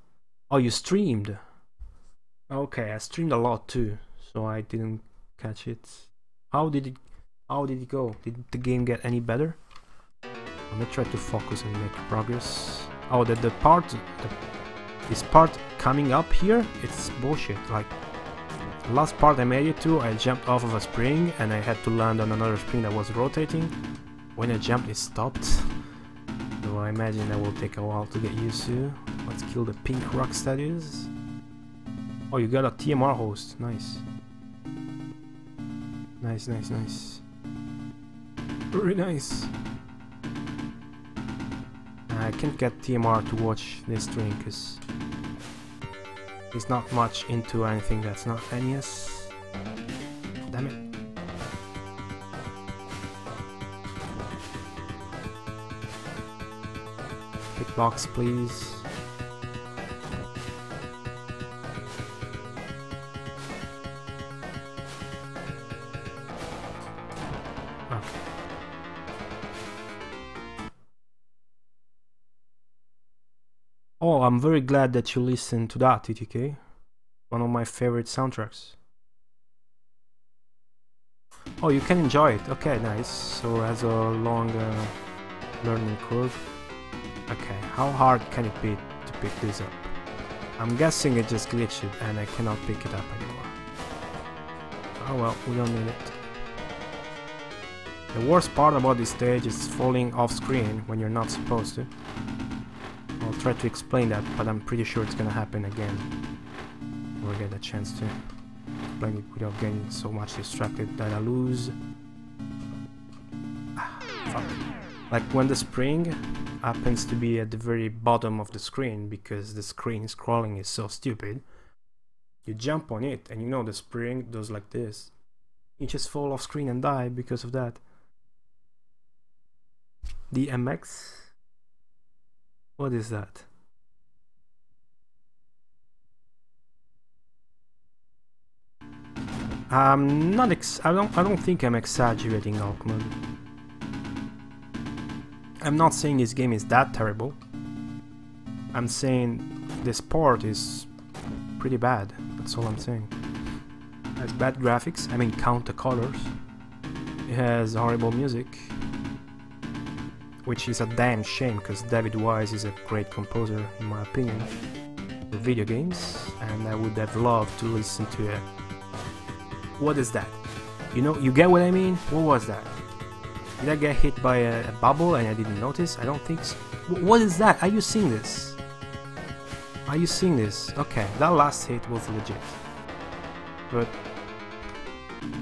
Oh, you streamed? Okay, I streamed a lot too so I didn't catch it. How did it how did it go? Did the game get any better? I'm gonna try to focus and make progress. Oh, the, the part, the, this part coming up here, it's bullshit. Like, last part I made it to, I jumped off of a spring and I had to land on another spring that was rotating. When I jumped, it stopped. So I imagine that will take a while to get used to. Let's kill the pink rock statues. Oh, you got a TMR host. Nice. Nice, nice, nice. Very nice. I can't get TMR to watch this stream because he's not much into anything that's not NES. Damn it. Big box, please. Oh, I'm very glad that you listened to that, TTK. One of my favorite soundtracks. Oh, you can enjoy it. Okay, nice. So it has a long uh, learning curve. Okay, how hard can it be to pick this up? I'm guessing it just glitched and I cannot pick it up anymore. Oh well, we don't need it. The worst part about this stage is falling off screen when you're not supposed to. Try to explain that, but I'm pretty sure it's gonna happen again. We'll get a chance to explain it without getting so much distracted that I lose. Ah, fuck. Like when the spring happens to be at the very bottom of the screen because the screen scrolling is so stupid. You jump on it and you know the spring does like this. You just fall off screen and die because of that. DMX? What is that? I'm not ex I don't I don't think I'm exaggerating Alkmaar. I'm not saying this game is that terrible. I'm saying this port is pretty bad. That's all I'm saying. It has bad graphics, I mean count the colors. It has horrible music. Which is a damn shame because David Wise is a great composer in my opinion for video games and I would have loved to listen to it. What is that? You know, you get what I mean? What was that? Did I get hit by a, a bubble and I didn't notice? I don't think so. W what is that? Are you seeing this? Are you seeing this? Okay, that last hit was legit. But...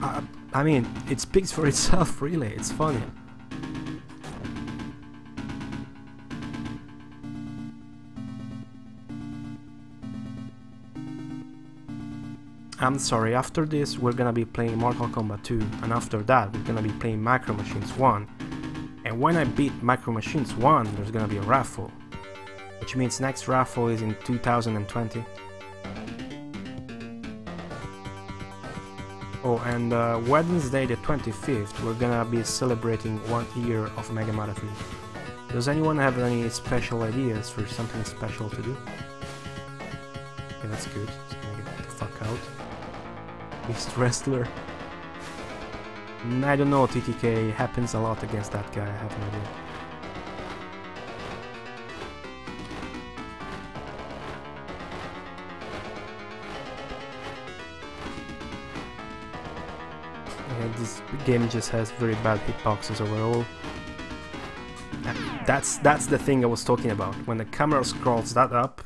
I, I mean, it speaks for itself really, it's funny. I'm sorry, after this we're gonna be playing Mortal Kombat 2 and after that we're gonna be playing Micro Machines 1 and when I beat Micro Machines 1 there's gonna be a raffle which means next raffle is in 2020 Oh and uh, Wednesday the 25th we're gonna be celebrating one year of Mega Marathon Does anyone have any special ideas for something special to do? Okay, that's good. Gonna get the fuck out. Beast Wrestler. I don't know, TTK happens a lot against that guy, I have no idea. Yeah, this game just has very bad hitboxes overall. That's that's the thing I was talking about. When the camera scrolls that up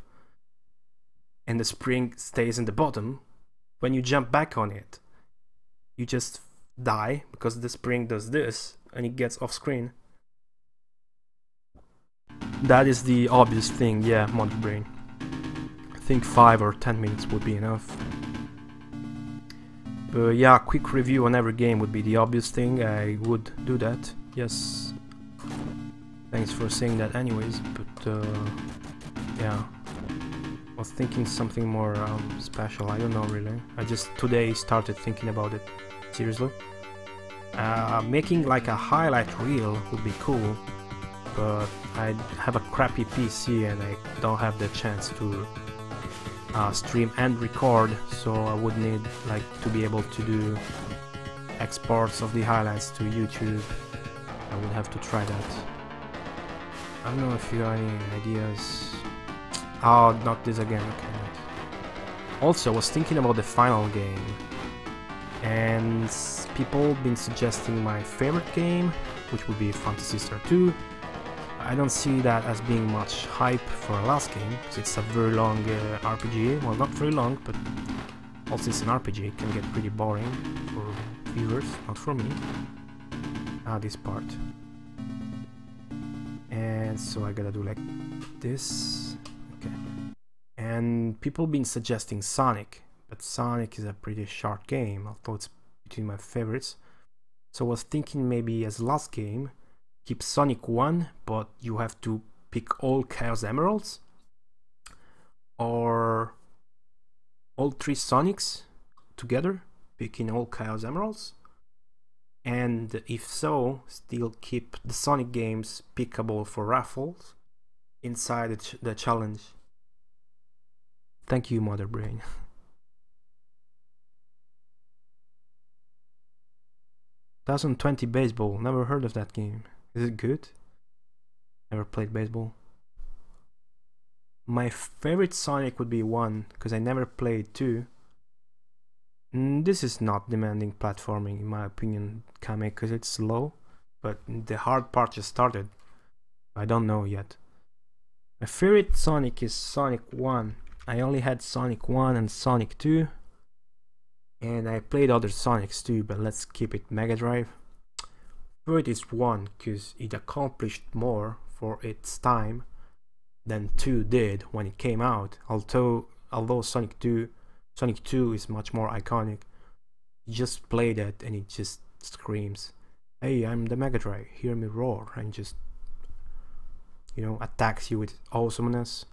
and the spring stays in the bottom, when you jump back on it, you just die because the spring does this and it gets off screen. That is the obvious thing, yeah, Mod Brain. I think 5 or 10 minutes would be enough. But yeah, quick review on every game would be the obvious thing, I would do that, yes. Thanks for saying that anyways, but uh, yeah was thinking something more um, special, I don't know really. I just today started thinking about it, seriously. Uh, making like a highlight reel would be cool, but I have a crappy PC and I don't have the chance to uh, stream and record, so I would need like to be able to do exports of the highlights to YouTube. I would have to try that. I don't know if you have any ideas Oh, not this again, okay. Also, I was thinking about the final game. And people been suggesting my favorite game, which would be Phantasy Star 2. I don't see that as being much hype for a last game, because it's a very long uh, RPG. Well, not very long, but also it's an RPG, it can get pretty boring for viewers, not for me. Ah, this part. And so I gotta do like this and people been suggesting Sonic, but Sonic is a pretty short game, although it's between my favorites. So I was thinking maybe as last game, keep Sonic 1, but you have to pick all Chaos Emeralds, or all three Sonics together, picking all Chaos Emeralds, and if so, still keep the Sonic games pickable for raffles inside the, ch the challenge. Thank you, Mother Brain. 2020 baseball. Never heard of that game. Is it good? Never played baseball. My favorite Sonic would be 1, because I never played 2. Mm, this is not demanding platforming, in my opinion, Kame, because it's slow, but the hard part just started. I don't know yet. My favorite Sonic is Sonic 1. I only had Sonic 1 and Sonic 2. And I played other Sonics too, but let's keep it Mega Drive. Favorite is 1, because it accomplished more for its time than 2 did when it came out. Although although Sonic 2 Sonic 2 is much more iconic. You just play that and it just screams, "Hey, I'm the Mega Drive. Hear me roar!" and just you know attacks you with awesomeness.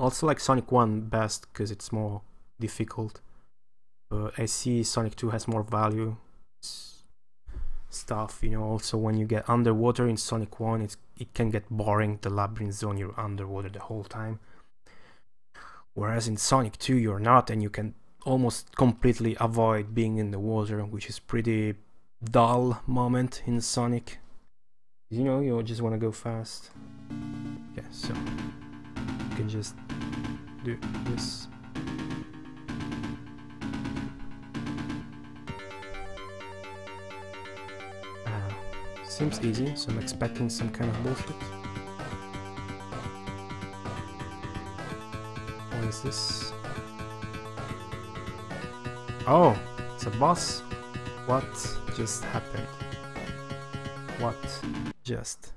Also like Sonic 1 best because it's more difficult. I see Sonic 2 has more value stuff you know. Also when you get underwater in Sonic 1 it's it can get boring. The labyrinth zone you're underwater the whole time. Whereas in Sonic 2 you're not and you can almost completely avoid being in the water which is pretty dull moment in Sonic. You know you just want to go fast. Yeah so can just do this uh, Seems easy, so I'm expecting some kind of bullshit. What is this? Oh, it's a boss. What just happened? What just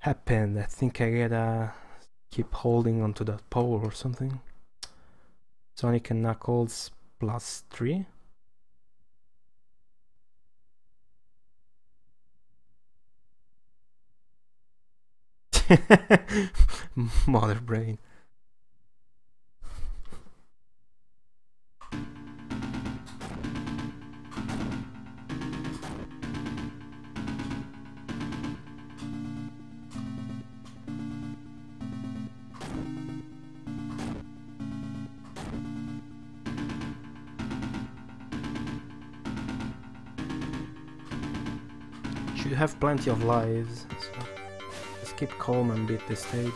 happened? I think I gotta keep holding onto that pole or something. Sonic and Knuckles plus 3. Mother brain. Have plenty of lives. So let's keep calm and beat the stage.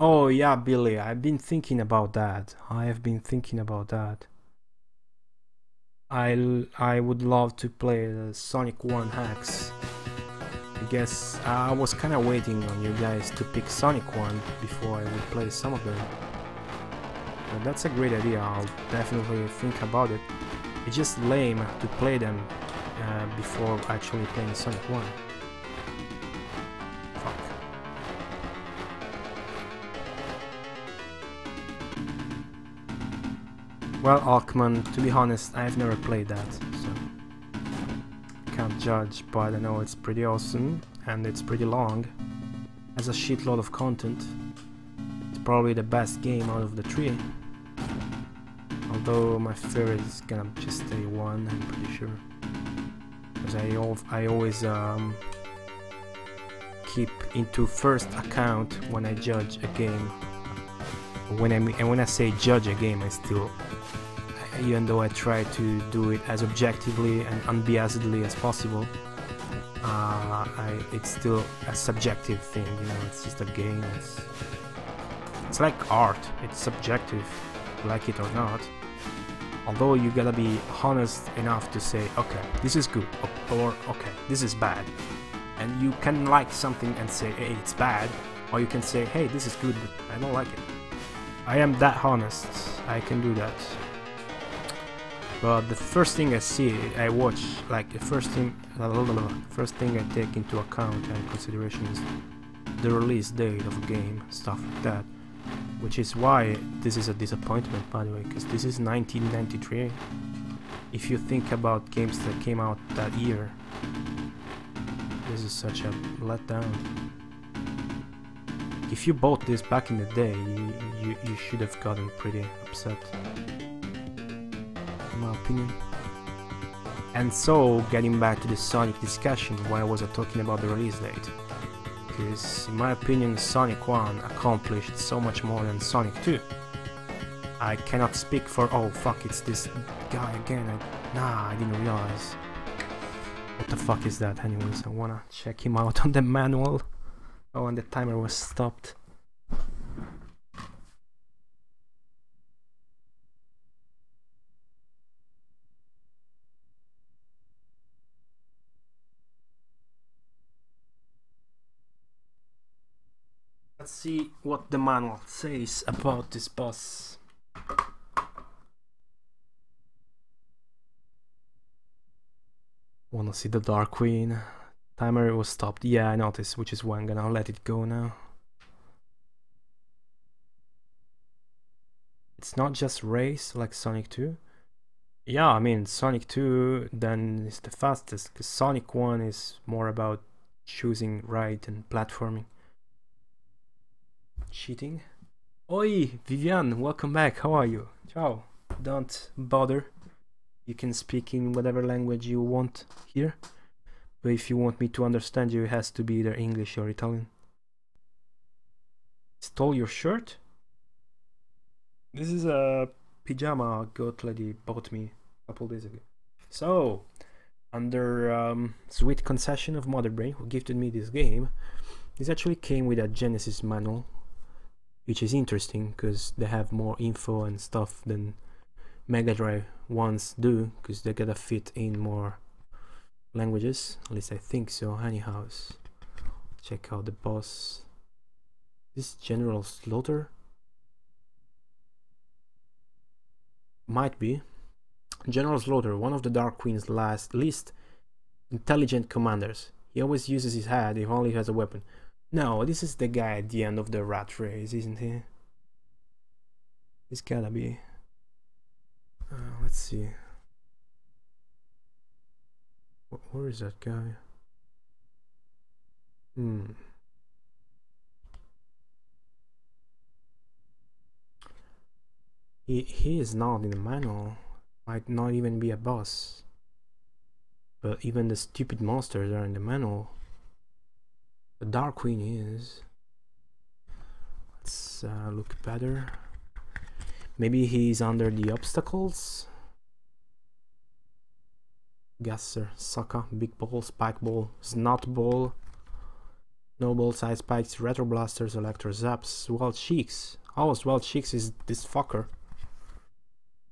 Oh yeah, Billy, I've been thinking about that. I have been thinking about that. I I would love to play the Sonic 1 hacks. I guess I was kind of waiting on you guys to pick Sonic 1 before I would play some of them that's a great idea, I'll definitely think about it. It's just lame to play them uh, before actually playing Sonic 1. Fuck. Well, Alkman, to be honest, I've never played that, can't judge, but I know it's pretty awesome and it's pretty long. Has a shitload of content. It's probably the best game out of the three. Although my favorite is gonna just stay one, I'm pretty sure. Because I, I always um, keep into first account when I judge a game. When I and when I say judge a game, I still, even though I try to do it as objectively and unbiasedly as possible, uh, I, it's still a subjective thing. You know, it's just a game. It's it's like art. It's subjective, like it or not although you gotta be honest enough to say okay this is good or okay this is bad and you can like something and say hey it's bad or you can say hey this is good but I don't like it I am that honest I can do that but the first thing I see I watch like the first thing first thing I take into account and consideration is the release date of a game stuff like that. Which is why this is a disappointment by the way because this is 1993 if you think about games that came out that year this is such a letdown. If you bought this back in the day you, you, you should have gotten pretty upset in my opinion and so getting back to the Sonic discussion why I was I talking about the release date because in my opinion Sonic 1 accomplished so much more than Sonic 2. I cannot speak for- oh fuck, it's this guy again, I, nah, I didn't realize. What the fuck is that anyways, I wanna check him out on the manual. Oh, and the timer was stopped. Let's see what the manual says about this boss. Wanna see the Dark Queen? Timer was stopped. Yeah, I noticed, which is why I'm gonna let it go now. It's not just race like Sonic 2. Yeah, I mean, Sonic 2 then is the fastest, because Sonic 1 is more about choosing right and platforming. Cheating. Oi, Vivian, welcome back. How are you? Ciao. Don't bother. You can speak in whatever language you want here. But if you want me to understand you, it has to be either English or Italian. Stole your shirt? This is a pyjama goat lady bought me a couple days ago. So, under um, sweet concession of Mother Brain, who gifted me this game, this actually came with a Genesis manual, which is interesting because they have more info and stuff than Mega Drive ones do, because they gotta fit in more languages. At least I think so. Anyhow, check out the boss. This General Slaughter might be General Slaughter, one of the Dark Queen's last least intelligent commanders. He always uses his head if only he has a weapon. No, this is the guy at the end of the rat race, isn't he? He's gotta be. Uh, let's see. Where is that guy? Hmm. He, he is not in the manual. Might not even be a boss. But even the stupid monsters are in the manual. The Dark Queen is. Let's uh, look better. Maybe he's under the obstacles. Gasser, Sucker, Big Ball, Spike Ball, Snot Ball, No Ball, Side Spikes, Retro Blasters, Electro Zaps, Swell Cheeks. Oh, Swell Cheeks is this fucker.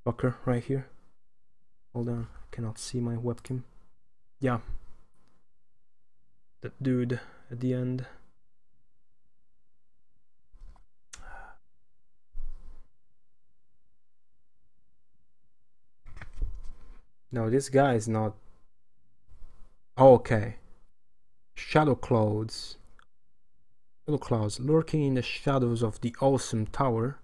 Fucker right here. Hold on, I cannot see my webcam. Yeah. That dude at the end. No, this guy is not. Okay. Shadow clouds. Shadow clouds lurking in the shadows of the awesome tower.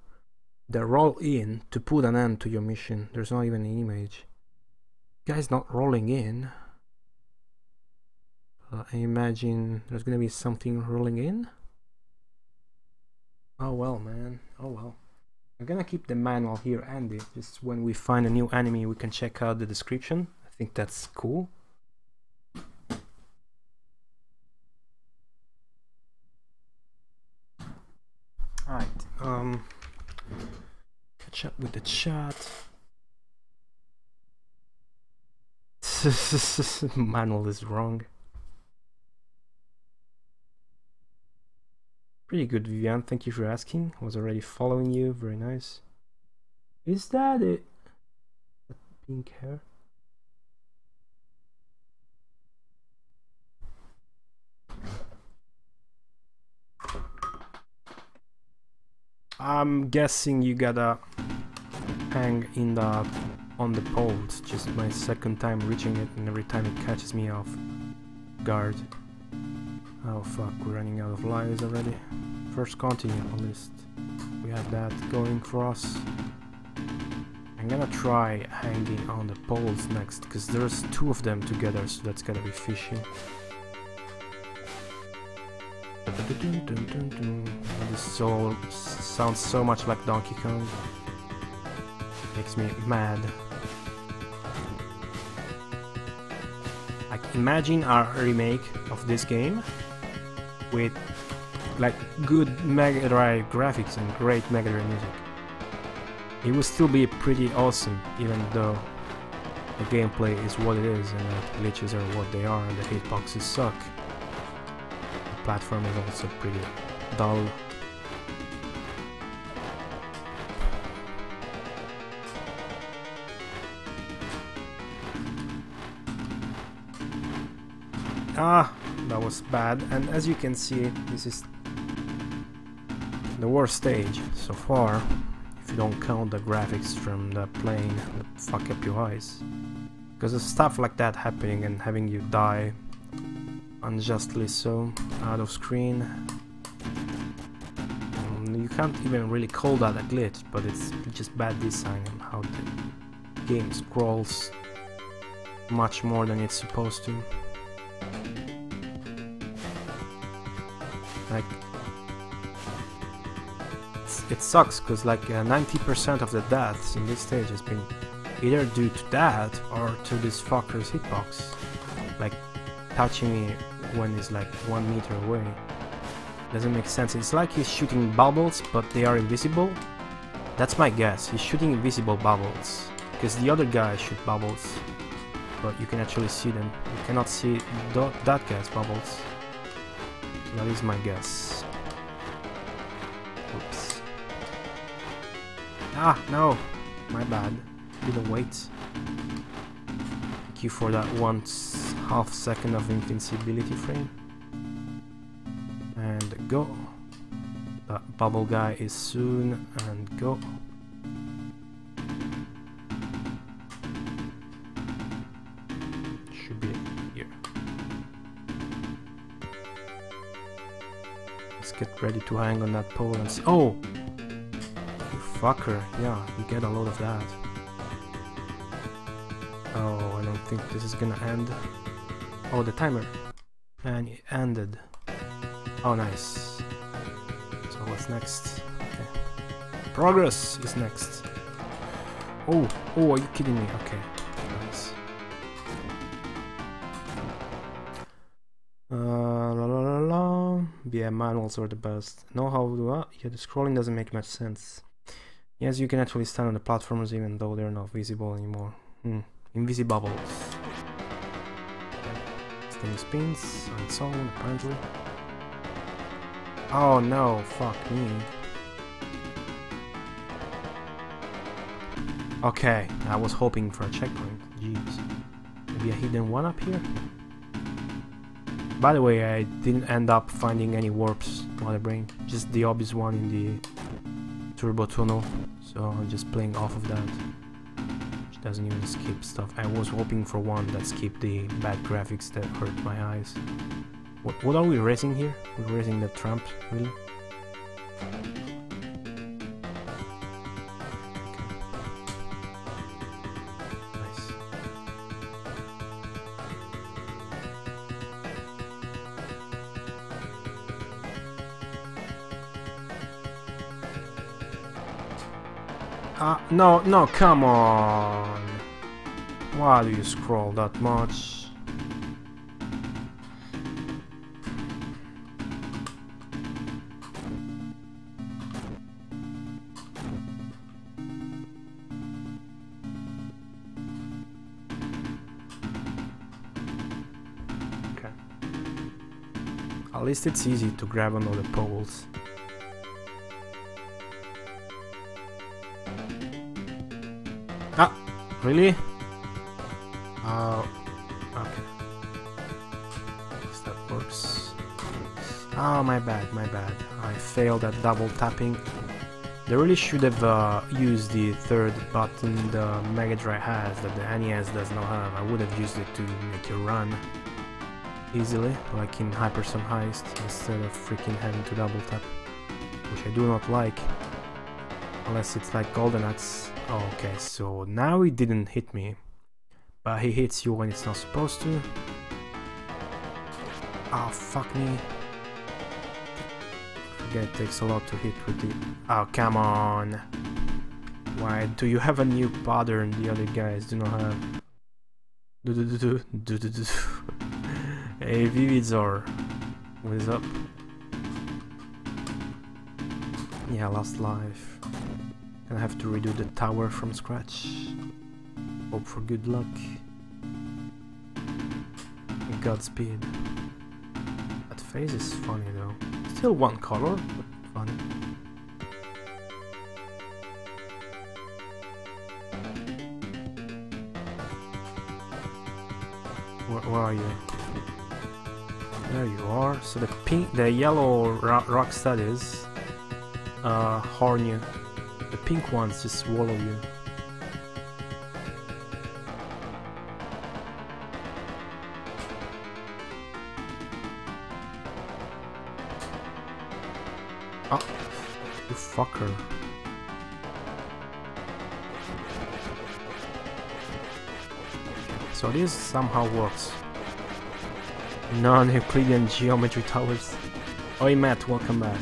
They roll in to put an end to your mission. There's not even an image. Guy's not rolling in. Uh, I imagine there's gonna be something rolling in. Oh well, man. Oh well. I'm gonna keep the manual here handy, just when we find a new enemy we can check out the description. I think that's cool. Alright, um, catch up with the chat. manual is wrong. Pretty good, Vivian. Thank you for asking. I was already following you. Very nice. Is that it? Pink hair? I'm guessing you gotta hang in the on the poles. Just my second time reaching it, and every time it catches me off guard. Oh fuck, we're running out of lives already. First continue at least. We have that going for us. I'm gonna try hanging on the poles next, because there's two of them together, so that's gonna be fishy. This so sounds so much like Donkey Kong. Makes me mad. Like imagine our remake of this game with like good Mega Drive graphics and great Mega Drive music. It would still be pretty awesome even though the gameplay is what it is and the glitches are what they are and the hitboxes suck. The platform is also pretty dull. Ah, was bad. And as you can see, this is the worst stage so far. If you don't count the graphics from the plane that fuck up your eyes. Because of stuff like that happening and having you die unjustly so out of screen. Um, you can't even really call that a glitch, but it's just bad design and how the game scrolls much more than it's supposed to. Like, it sucks because like 90% uh, of the deaths in this stage has been either due to that or to this fucker's hitbox. Like, touching me when he's like one meter away. Doesn't make sense. It's like he's shooting bubbles, but they are invisible. That's my guess. He's shooting invisible bubbles. Because the other guy shoot bubbles, but you can actually see them. You cannot see that guy's bubbles. That is my guess. Oops. Ah, no! My bad. Didn't wait. Thank you for that one half second of invincibility frame. And go. That bubble guy is soon, and go. Get ready to hang on that pole and see- Oh! You fucker. Yeah, you get a lot of that. Oh, I don't think this is gonna end. Oh, the timer. And it ended. Oh, nice. So what's next? Okay. Progress is next. Oh, oh, are you kidding me? Okay. Uh, Yeah, manuals are the best. Know how to uh, yeah, the scrolling doesn't make much sense. Yes, you can actually stand on the platforms even though they're not visible anymore. Hmm. Invisible. Thing spins on its own, apparently. Oh no, fuck me. Okay, I was hoping for a checkpoint. Jeez. Maybe a hidden one up here? By the way, I didn't end up finding any warps on the brain, just the obvious one in the turbo tunnel, so I'm just playing off of that. Which doesn't even skip stuff. I was hoping for one that skipped the bad graphics that hurt my eyes. What, what are we racing here? We're racing the tramp, really? No, no, come on. Why do you scroll that much? Okay. At least it's easy to grab another poles. Really? Oh, okay. that works. Oh, my bad, my bad. I failed at double tapping. They really should have uh, used the third button the Mega Drive has that the NES does not have. I would have used it to make you run easily, like in Hyperstone Heist, instead of freaking having to double tap, which I do not like, unless it's like Golden Axe Okay, so now he didn't hit me. But he hits you when it's not supposed to. Oh, fuck me. That it takes a lot to hit with it. Oh, come on. Why do you have a new pattern the other guys do not have? Do do do do do do do. hey, Vividzor. What is up? Yeah, last life. And have to redo the tower from scratch. Hope for good luck. Godspeed. That face is funny though. Still one color, but funny. Where, where are you? There you are. So the pink, the yellow ro rock studies uh, harm you. The pink ones just swallow you. Oh, you fucker. So this somehow works. Non-Euclidean geometry towers. Oi Matt, welcome back.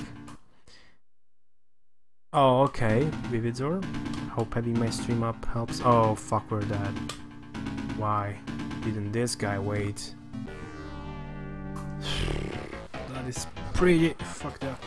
Oh, okay, Vividzor. Hope having my stream up helps. Oh, fuck, we're dead. Why didn't this guy wait? that is pretty fucked up.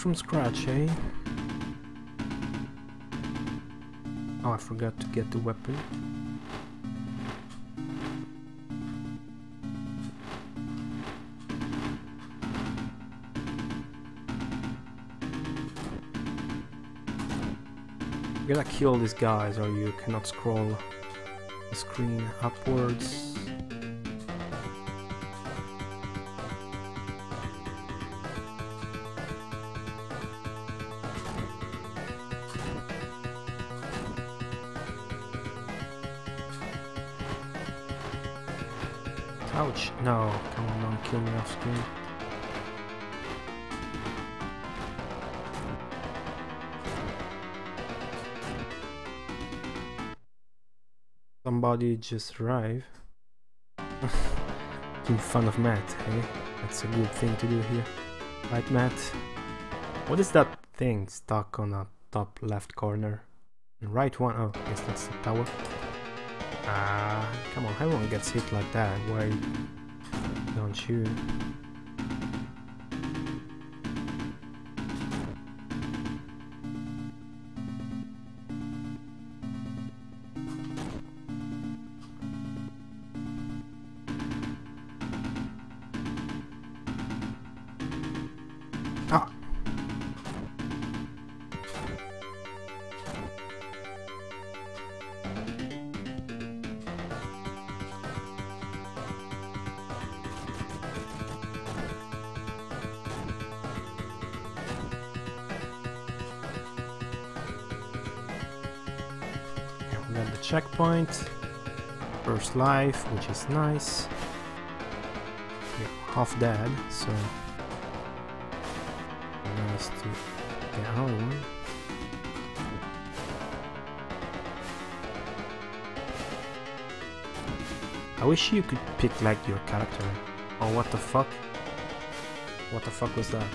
From scratch, eh? Oh, I forgot to get the weapon. You gotta kill these guys or you cannot scroll the screen upwards. Ouch! No, come on, don't kill me off screen. Somebody just arrived. In fun of Matt, hey? That's a good thing to do here. Right, Matt? What is that thing stuck on the top left corner? Right one? Oh, yes, that's the tower. Ah, come on, everyone gets hit like that. Why don't you? Life, which is nice. We're half dead, so nice to get home. I wish you could pick like your character. Oh, what the fuck? What the fuck was that?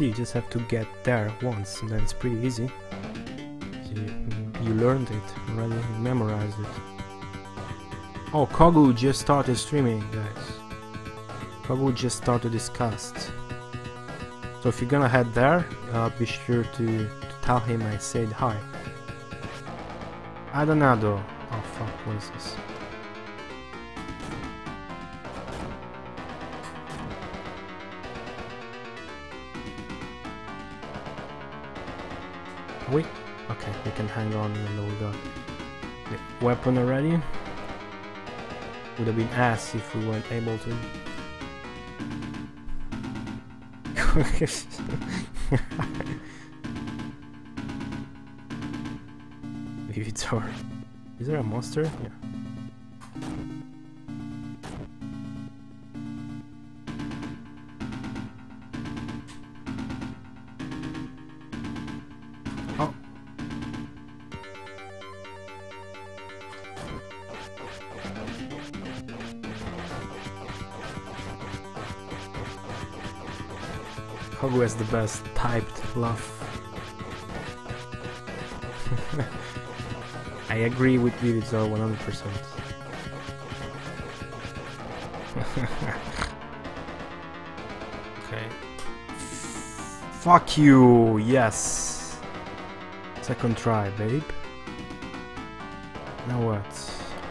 See, you just have to get there once, and then it's pretty easy. You, you learned it already, memorized it. Oh, Kogu just started streaming, guys. Kogu just started his cast. So if you're gonna head there, uh, be sure to, to tell him I said hi. Adonado. Oh fuck, what is this? Weapon already. Would have been ass if we weren't able to. Vivitor. Is there a monster? Yeah. The best typed laugh. I agree with Vivitor 100%. okay. Fuck you, yes. Second try, babe. Now what?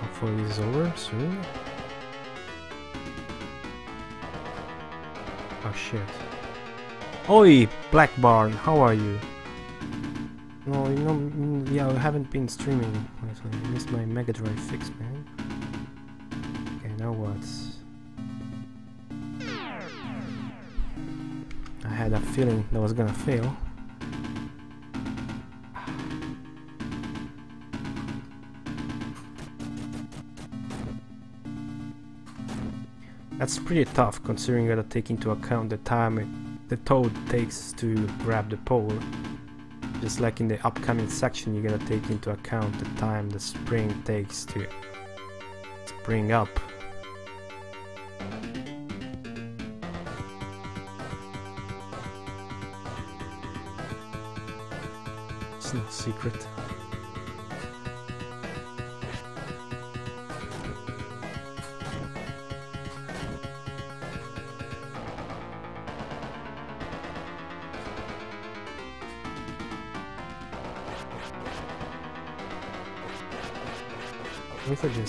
Hopefully this is over soon. Oh shit. Oi, Black Barn, how are you? No, you know, mm, yeah, I haven't been streaming lately. I missed my Mega Drive fix, man. Okay, now what? I had a feeling that was gonna fail. That's pretty tough considering you gotta take into account the time it, the toad takes to grab the pole. Just like in the upcoming section, you gotta take into account the time the spring takes to spring up. It's no secret.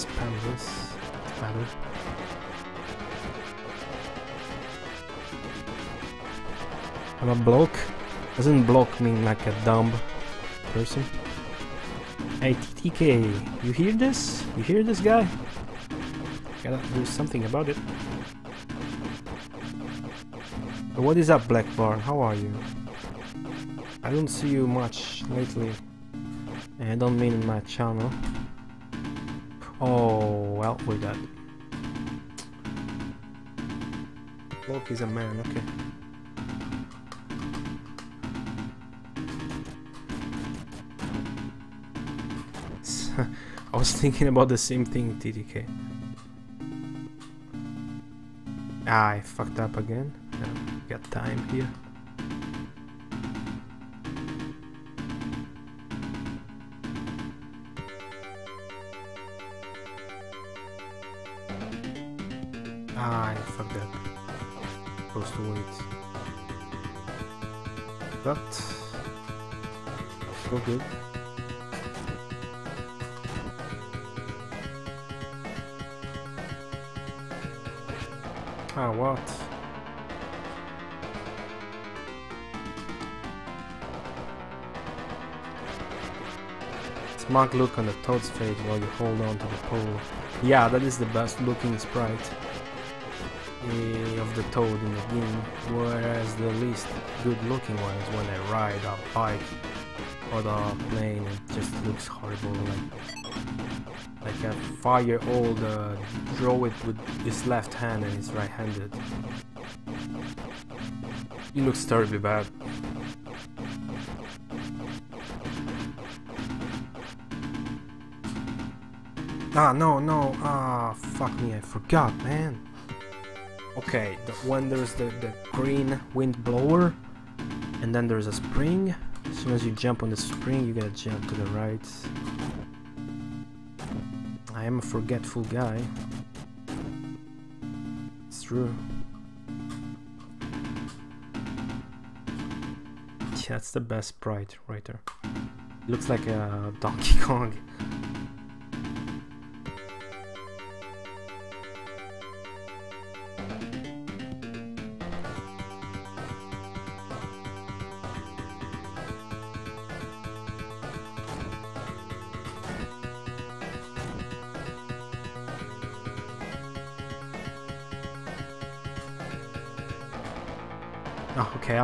What if I just spam this? It's better. I'm a bloke. Doesn't block mean like a dumb person? Hey TTK, you hear this? You hear this guy? Gotta do something about it. What is up Black Bar? How are you? I don't see you much lately. And I don't mean in my channel. Oh, well, we got. Bloke is a man, okay. I was thinking about the same thing, TDK. Ah, I fucked up again. Got time here. Smug look on the toad's face while you hold on to the pole. Yeah, that is the best looking sprite eh, of the toad in the game, whereas the least good looking one is when I ride a bike or the plane, it just looks horrible, like, like a five-year-old uh, draw it with his left hand and he's right-handed. He looks terribly bad. Ah, no, no, ah, fuck me, I forgot, man. Okay, the, when there's the, the green wind blower, and then there's a spring. As soon as you jump on the spring, you gotta jump to the right. I am a forgetful guy. It's true. That's the best sprite right there. Looks like a Donkey Kong.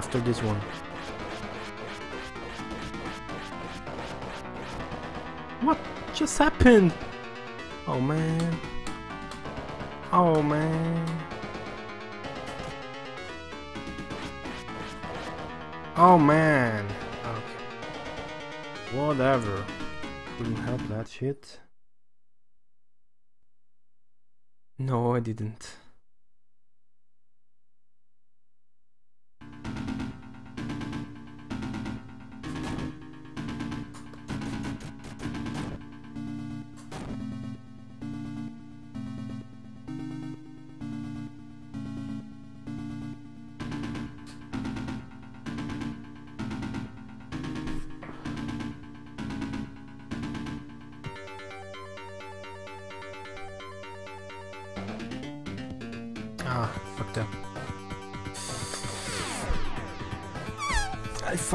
After this one. What just happened? Oh man. Oh man. Oh man. Okay. Whatever. Couldn't help that shit. No, I didn't.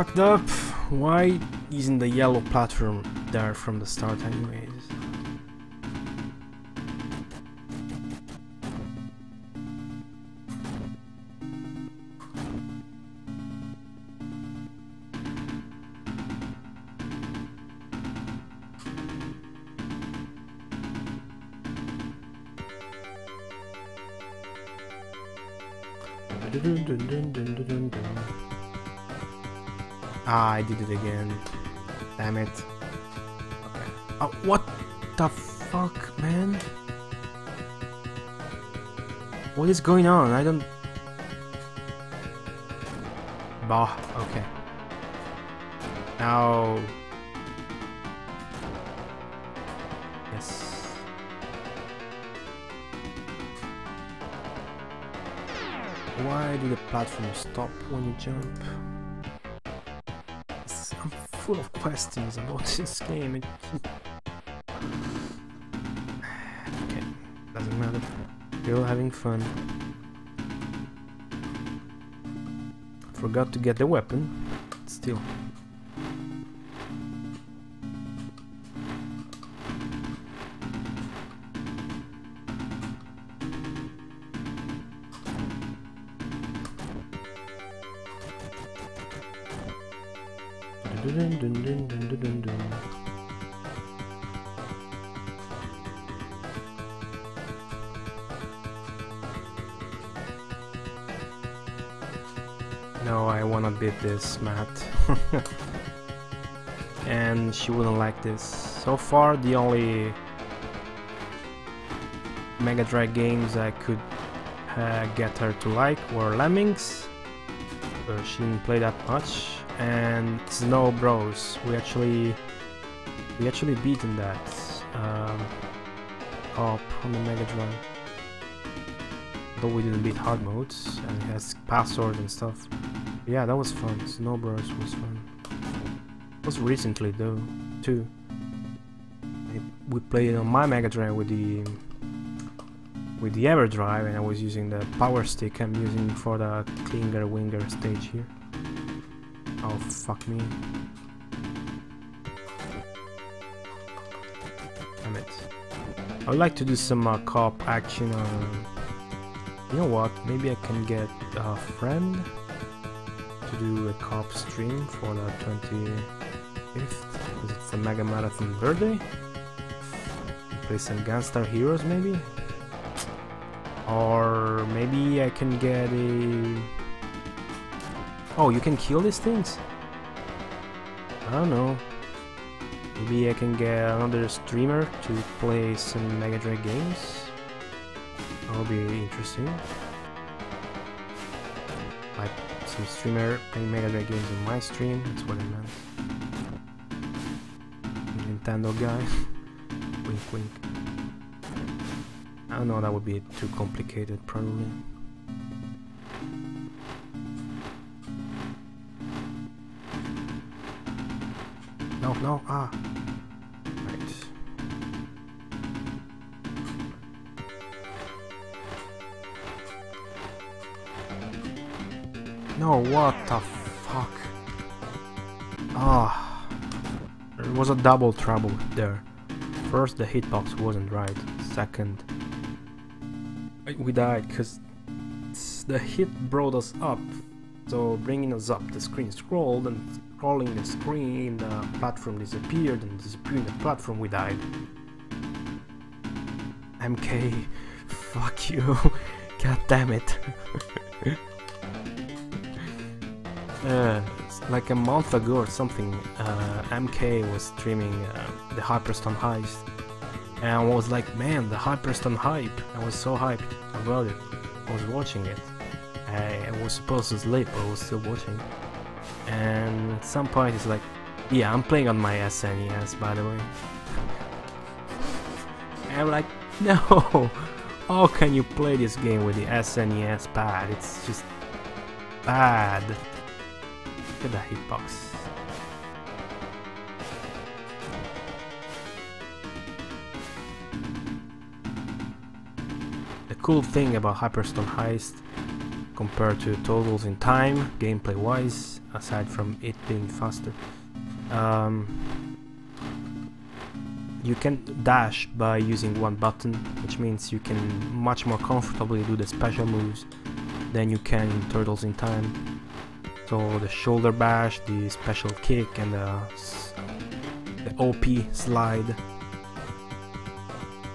Fucked up. Why isn't the yellow platform there from the start anyways? Damn it. Okay. Oh, what the fuck, man? What is going on? I don't... Bah, okay. Now... Yes. Why do the platforms stop when you jump? Full of questions about this game. It... okay, doesn't matter. Still having fun. Forgot to get the weapon. Still. Matt. and she wouldn't like this. So far, the only Mega Drive games I could uh, get her to like were Lemmings. Uh, she didn't play that much, and Snow Bros. We actually we actually beaten that um, up on the Mega Drive. Though we didn't beat hard modes, and it has passwords and stuff. Yeah, that was fun. Snow Bros was fun. It was recently though, too. We played on my Mega Drive with the with the EverDrive, and I was using the power stick I'm using for the Clinger Winger stage here. Oh fuck me. Damn it. I would like to do some uh, co-op action on... You know what, maybe I can get a friend to do a co-op stream for the 25th, because it's the Mega Marathon birthday. Play some Gunstar Heroes maybe? Or maybe I can get a... Oh, you can kill these things? I don't know. Maybe I can get another streamer to play some Mega Drive games. That'll be interesting. Streamer playing Mega Drive games on my stream. That's what I meant. Nintendo guy. wink, wink. I don't know. That would be too complicated, probably. No, no, ah. No, what the fuck? Ah. There was a double trouble there. First, the hitbox wasn't right. Second, we died because the hit brought us up. So bringing us up, the screen scrolled and scrolling the screen, the platform disappeared and disappearing the platform, we died. MK, fuck you. God damn it. like a month ago or something, uh, MK was streaming uh, the Hyperstone Heist. And I was like, man, the Hyperstone hype. I was so hyped about it. I was watching it. I, I was supposed to sleep, but I was still watching. And at some point, it's like, yeah, I'm playing on my SNES, by the way. And I'm like, no! How can you play this game with the SNES pad? It's just bad. At that hitbox. The cool thing about Hyperstone Heist compared to Turtles in Time, gameplay wise, aside from it being faster, um, you can dash by using one button, which means you can much more comfortably do the special moves than you can in Turtles in Time. So the shoulder bash, the special kick and the, the OP slide.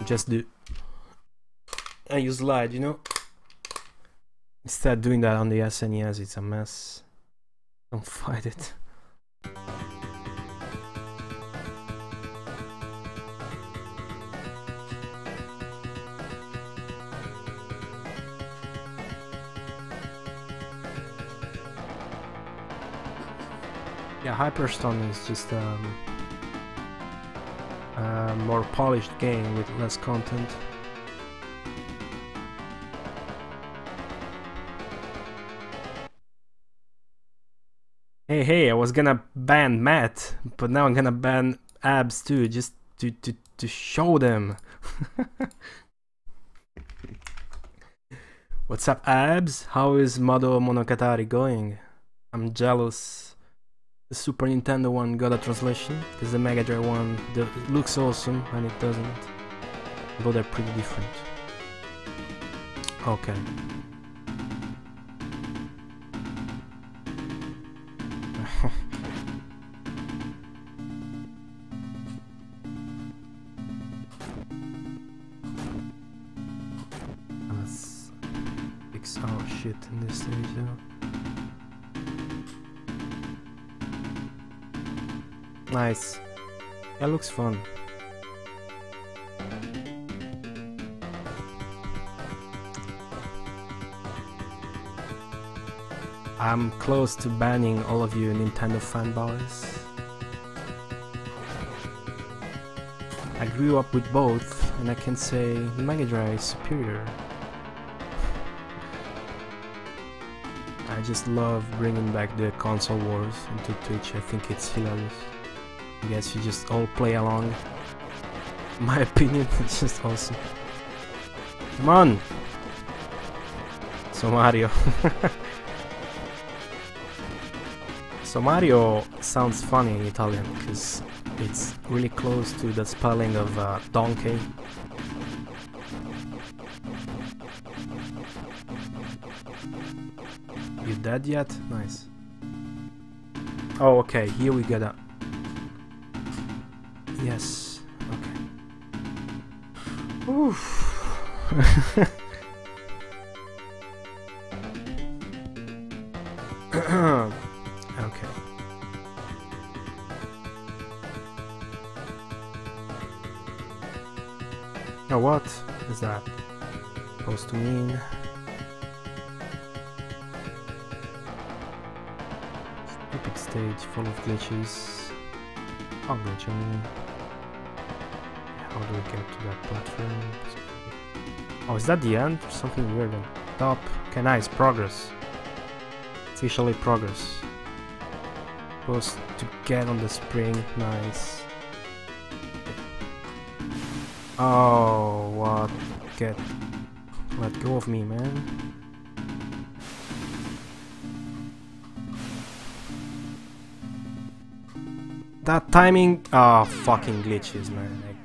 Just do and you slide, you know? Instead doing that on the SNES, it's a mess. Don't fight it. Yeah, Hyperstone is just um, a more polished game with less content. Hey, hey, I was gonna ban Matt, but now I'm gonna ban Abs too, just to, to, to show them. What's up, Abs? How is Mado Monogatari going? I'm jealous. The Super Nintendo one got a translation, because the Mega Drive one looks awesome and it doesn't. But they're pretty different. Okay. Let's shit in this stage now. Nice. That looks fun. I'm close to banning all of you Nintendo fanboys. I grew up with both, and I can say Mega Drive is superior. I just love bringing back the console wars into Twitch, I think it's hilarious. I guess you just all play along. My opinion, it's just awesome. Come on! So Mario. So Mario sounds funny in Italian because it's really close to the spelling of uh, donkey. You dead yet? Nice. Oh, okay, here we get a... Yes, okay. Oof. Okay. Now what is that supposed to mean? Stupid stage full of glitches. I mean. How do we get to that platform? Oh, is that the end? Something weird on top. Okay, nice, progress. Officially progress. Supposed to get on the spring, nice. Oh, what? Get... Let go of me, man. That timing... Ah, oh, fucking glitches, man. Like,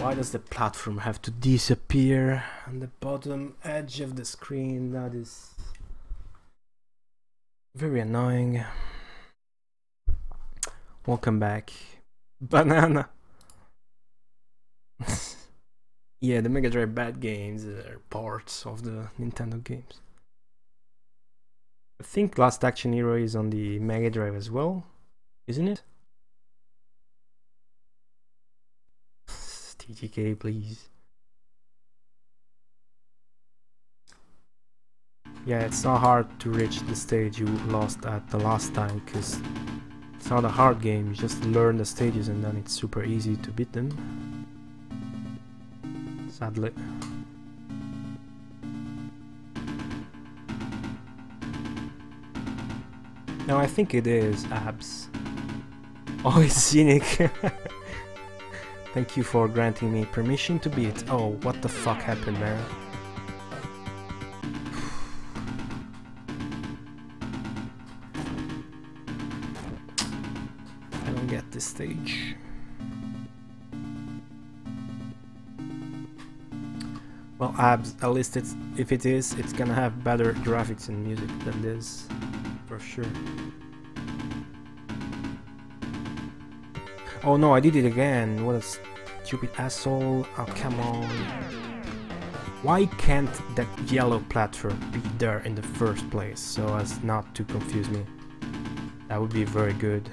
why does the platform have to disappear on the bottom edge of the screen? That is... Very annoying. Welcome back. Banana. yeah, the Mega Drive bad games are parts of the Nintendo games. I think Last Action Hero is on the Mega Drive as well isn't it? TGK, please. Yeah, it's not hard to reach the stage you lost at the last time, because it's not a hard game, you just learn the stages and then it's super easy to beat them. Sadly. Now I think it is abs. Oh, it's scenic. Thank you for granting me permission to beat. Oh, what the fuck happened there? I don't get this stage. Well, at least it's, if it is, it's gonna have better graphics and music than this, for sure. Oh no, I did it again. What a stupid asshole. Oh, come on. Why can't that yellow platform be there in the first place so as not to confuse me? That would be very good.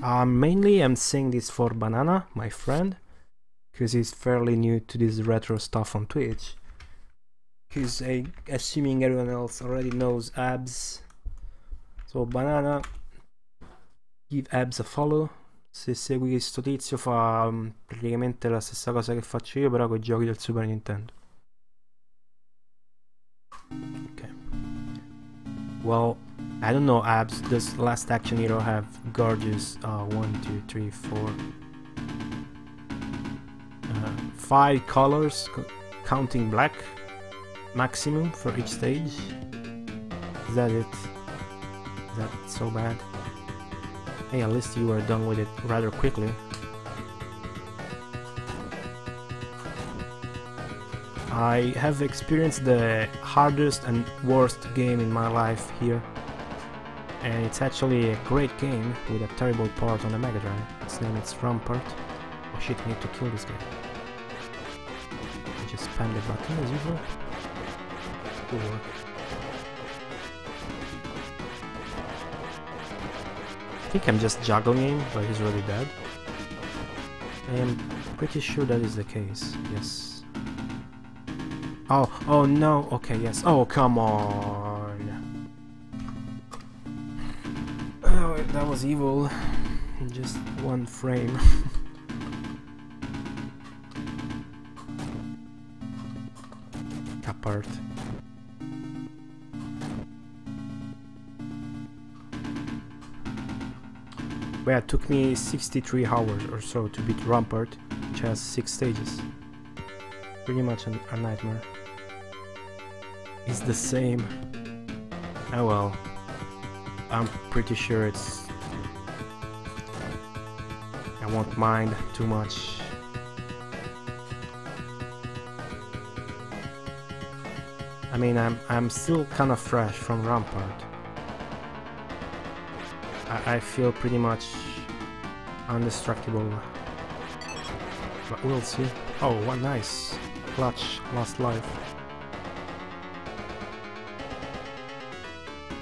Uh, mainly I'm saying this for Banana, my friend, because he's fairly new to this retro stuff on Twitch. Because assuming everyone else already knows abs, So Banana, give Abs a follow. Se segui questo tizio fa um, praticamente la stessa cosa che faccio io però con i giochi del Super Nintendo. Ok. Well, I don't know, Abs, does Last Action Hero have gorgeous uh, 1, 2, 3, 4, uh, 5 colors, counting black, maximum for each stage? Is that it? Is that so bad? Hey, at least you were done with it rather quickly. I have experienced the hardest and worst game in my life here. And it's actually a great game with a terrible part on the Mega Drive. Its name is Rampart. Oh shit, I need to kill this guy. Just spam the button as usual. Cool. Think I'm just juggling him, but he's already dead. I am pretty sure that is the case, yes. Oh, oh no, okay, yes. Oh, come on! Oh, that was evil. Just one frame. Apart. But yeah, it took me 63 hours or so to beat Rampart, which has 6 stages. Pretty much a, a nightmare. It's the same. Oh well. I'm pretty sure it's... I won't mind too much. I mean, I'm, I'm still kind of fresh from Rampart. I, I feel pretty much indestructible. But we'll see. Oh, what nice. Clutch, last life.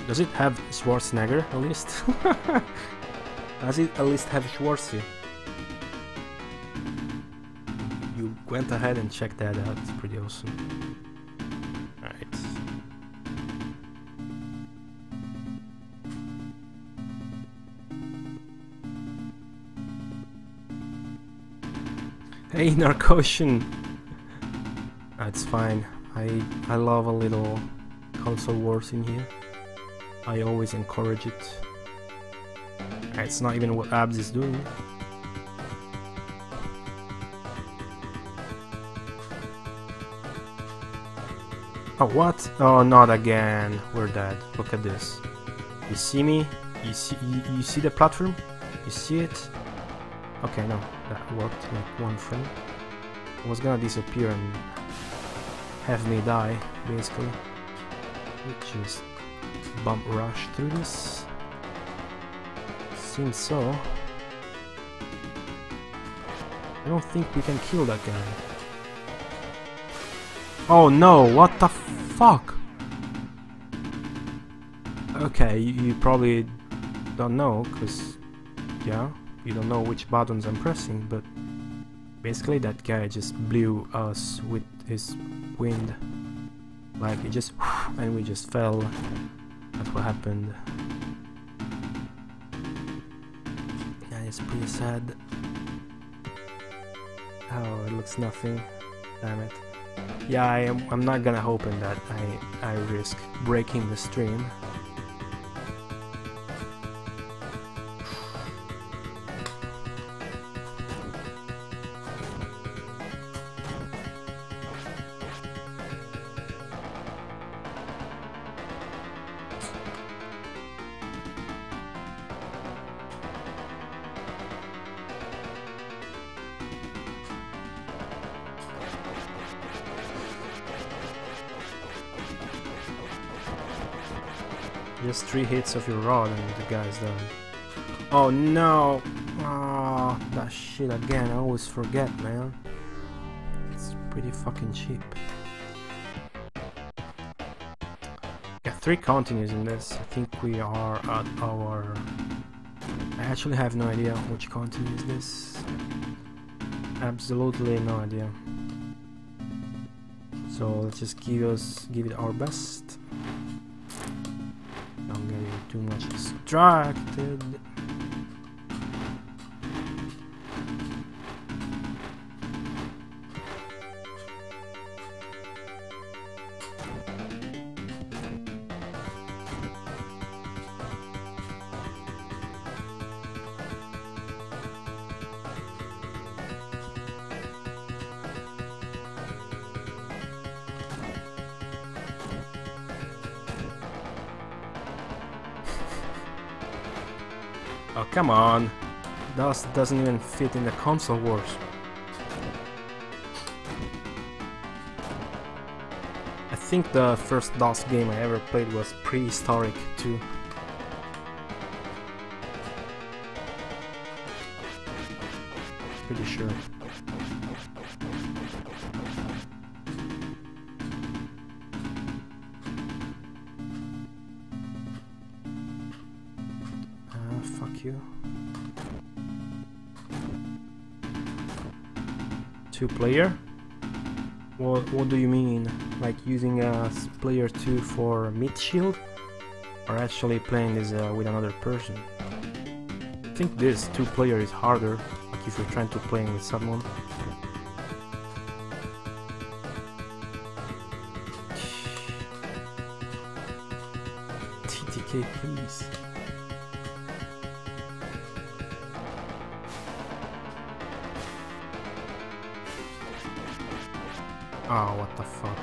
Does it have Schwarzenegger at least? Does it at least have Schwarzy? You went ahead and checked that out, it's pretty awesome. Hey, Narcotion! That's ah, fine. I I love a little console wars in here. I always encourage it. Ah, it's not even what Abs is doing. Oh, what? Oh, not again. We're dead. Look at this. You see me? You see, you, you see the platform? You see it? Okay, no, that worked like one frame. It was gonna disappear and have me die, basically. Is bump rush through this. Seems so. I don't think we can kill that guy. Oh no, what the fuck? Okay, you, you probably don't know, because, yeah, you don't know which buttons I'm pressing, but basically that guy just blew us with his wind. Like, it just, and we just fell. That's what happened. That is pretty sad. Oh, it looks nothing. Damn it. Yeah, I am, I'm not gonna open that. I, I risk breaking the stream. Of your rod and the guy's done. Oh no! Ah, oh, that shit again. I always forget, man. It's pretty fucking cheap. Yeah, three continues in this. I think we are at our... I actually have no idea which continue is this. Absolutely no idea. So let's just give us give it our best too much distracted. Doesn't even fit in the console wars. I think the first DOS game I ever played was Prehistorik 2. Pretty sure. Player? What, what do you mean? Like using a player 2 for mid shield? Or actually playing this uh, with another person? I think this two player is harder, like if you're trying to play with someone. TTK please. Oh, what the fuck.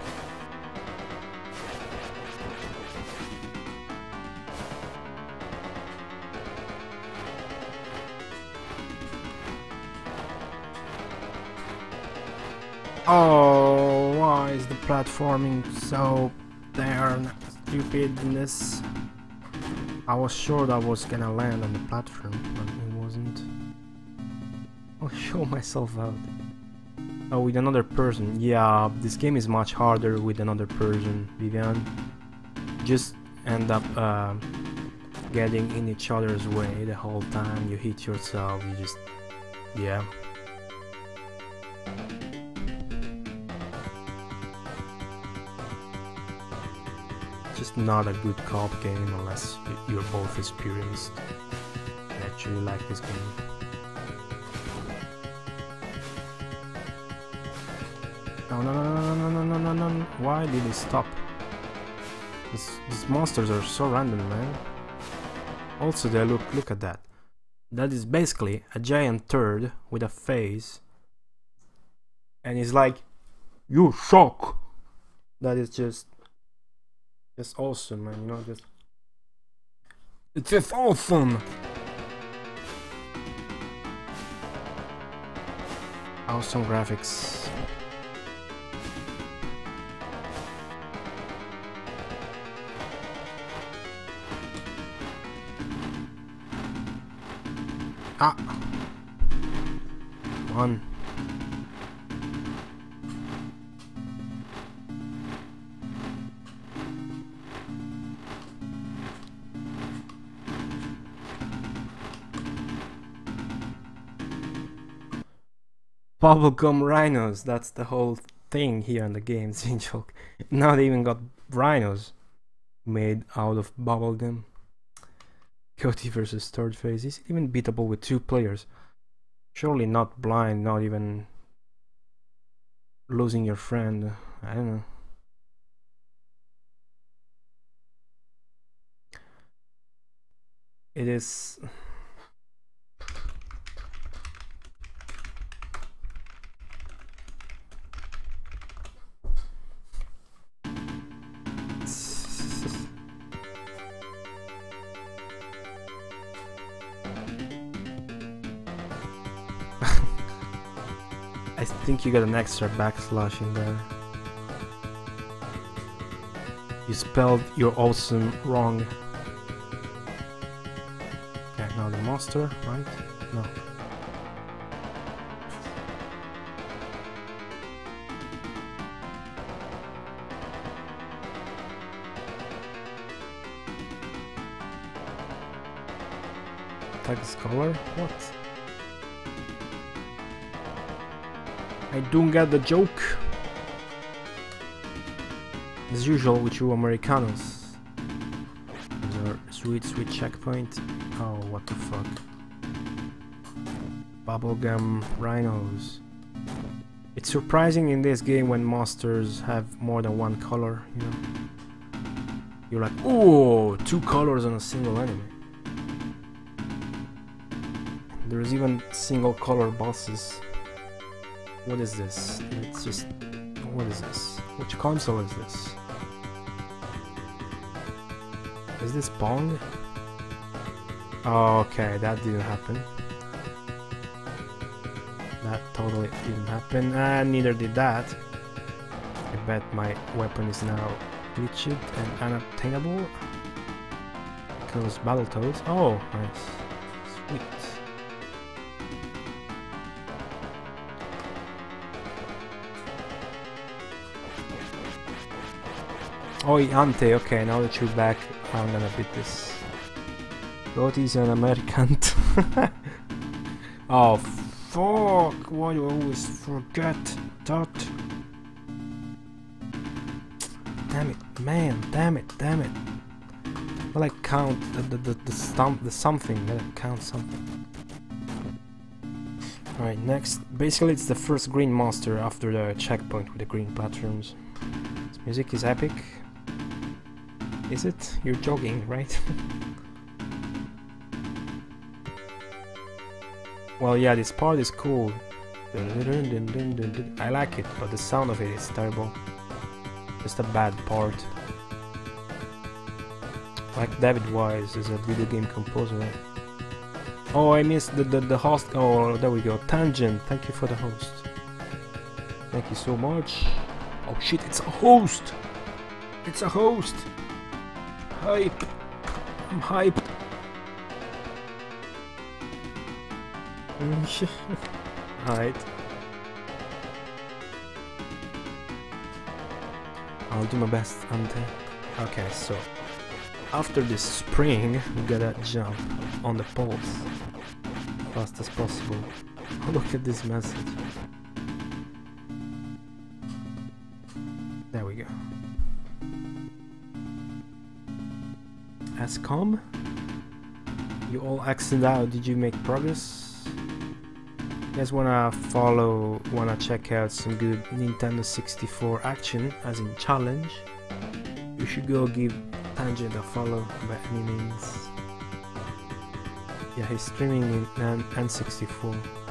Oh, why is the platforming so darn stupidness? I was sure that I was gonna land on the platform, but it wasn't. I'll show myself out. Oh, with another person. Yeah, this game is much harder with another person, Vivian. Just end up uh, getting in each other's way the whole time. You hit yourself, you just... Yeah. Just not a good co-op game unless you're both experienced. I actually like this game. No, no, no, no, no, no, no, no, no. Why did it stop? This, these monsters are so random, man. Also, they look, look at that. That is basically a giant turd with a face. And he's like, you shock. That is just, just awesome, man. You know, just it's just awesome. Awesome graphics. Ah. One. Bubblegum rhinos, that's the whole thing here in the game, joke. Now they even got rhinos made out of bubblegum. Coty versus third phase. Is it even beatable with two players? Surely not blind, not even losing your friend. I don't know. It is you got an extra backslash in there. You spelled your awesome wrong. Okay, now the monster, right? No. Tag color? What? I don't get the joke. As usual with you Americanos. Sweet, sweet checkpoint. Oh, what the fuck. Bubblegum rhinos. It's surprising in this game when monsters have more than one color, you know? You're like, oh, two colors on a single enemy. There's even single color bosses. What is this? It's just... What is this? Which console is this? Is this Pong? Oh, okay, that didn't happen. That totally didn't happen, and neither did that. I bet my weapon is now glitched and unattainable. Because Battletoads. Oh, nice. Oh, Ante, okay, now that you're back, I'm gonna beat this. God is an American. oh, fuck! Why do I always forget that? Damn it, man, damn it, damn it. Well, I count the, the, the, the, stump, the something, I count something. Alright, next. Basically, it's the first green monster after the checkpoint with the green platforms. This music is epic. Is it? You're jogging, right? well, yeah, this part is cool. I like it, but the sound of it is terrible. Just a bad part. Like David Wise is a video game composer. Oh, I missed the, the, the host. Oh, there we go. Tangent, thank you for the host. Thank you so much. Oh shit, it's a host! It's a host! Hype. I'm hyped. Alright. I'll do my best, Ante. Okay, so after this spring, we gotta jump on the poles fast as possible. Look at this message. Has come. You all exited out. Did you make progress? You guys wanna follow, wanna check out some good Nintendo 64 action, as in challenge, you should go give Tangent a follow by any means. Yeah, he's streaming in N N64.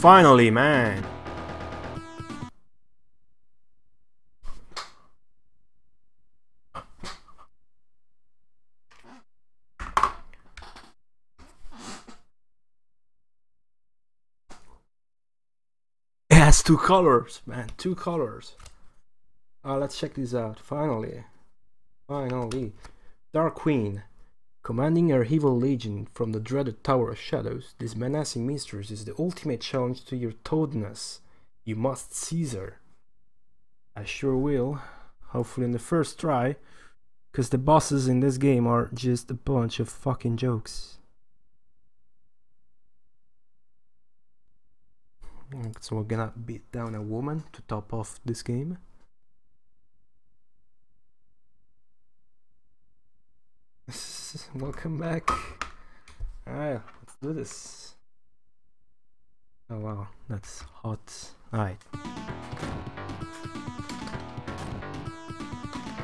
Finally, man. It has two colors, man. Two colors. Uh, let's check this out. Finally. Finally. Dark Queen. Commanding her evil legion from the dreaded Tower of Shadows, this menacing mistress is the ultimate challenge to your toadness. You must seize her. I sure will. Hopefully in the first try. Because the bosses in this game are just a bunch of fucking jokes. So we're gonna beat down a woman to top off this game. Welcome back. Alright, let's do this. Oh wow, that's hot. Alright.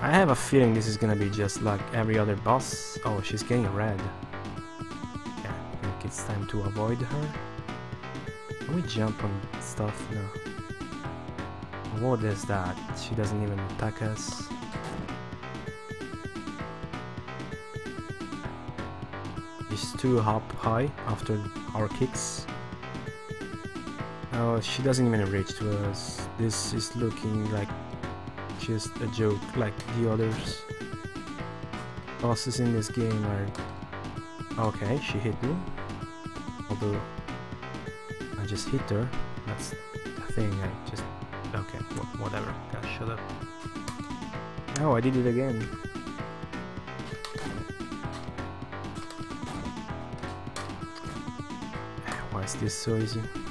I have a feeling this is gonna be just like every other boss. Oh, she's getting red. Yeah, I think it's time to avoid her. Can we jump on stuff? No. What is that? She doesn't even attack us. Too up high after our kicks. Oh, she doesn't even reach to us. This is looking like just a joke like the others. Bosses in this game are... Okay, she hit me. Although I just hit her. That's the thing, I just... Okay, whatever. Gotta shut up. Oh, I did it again. Why is this so easy?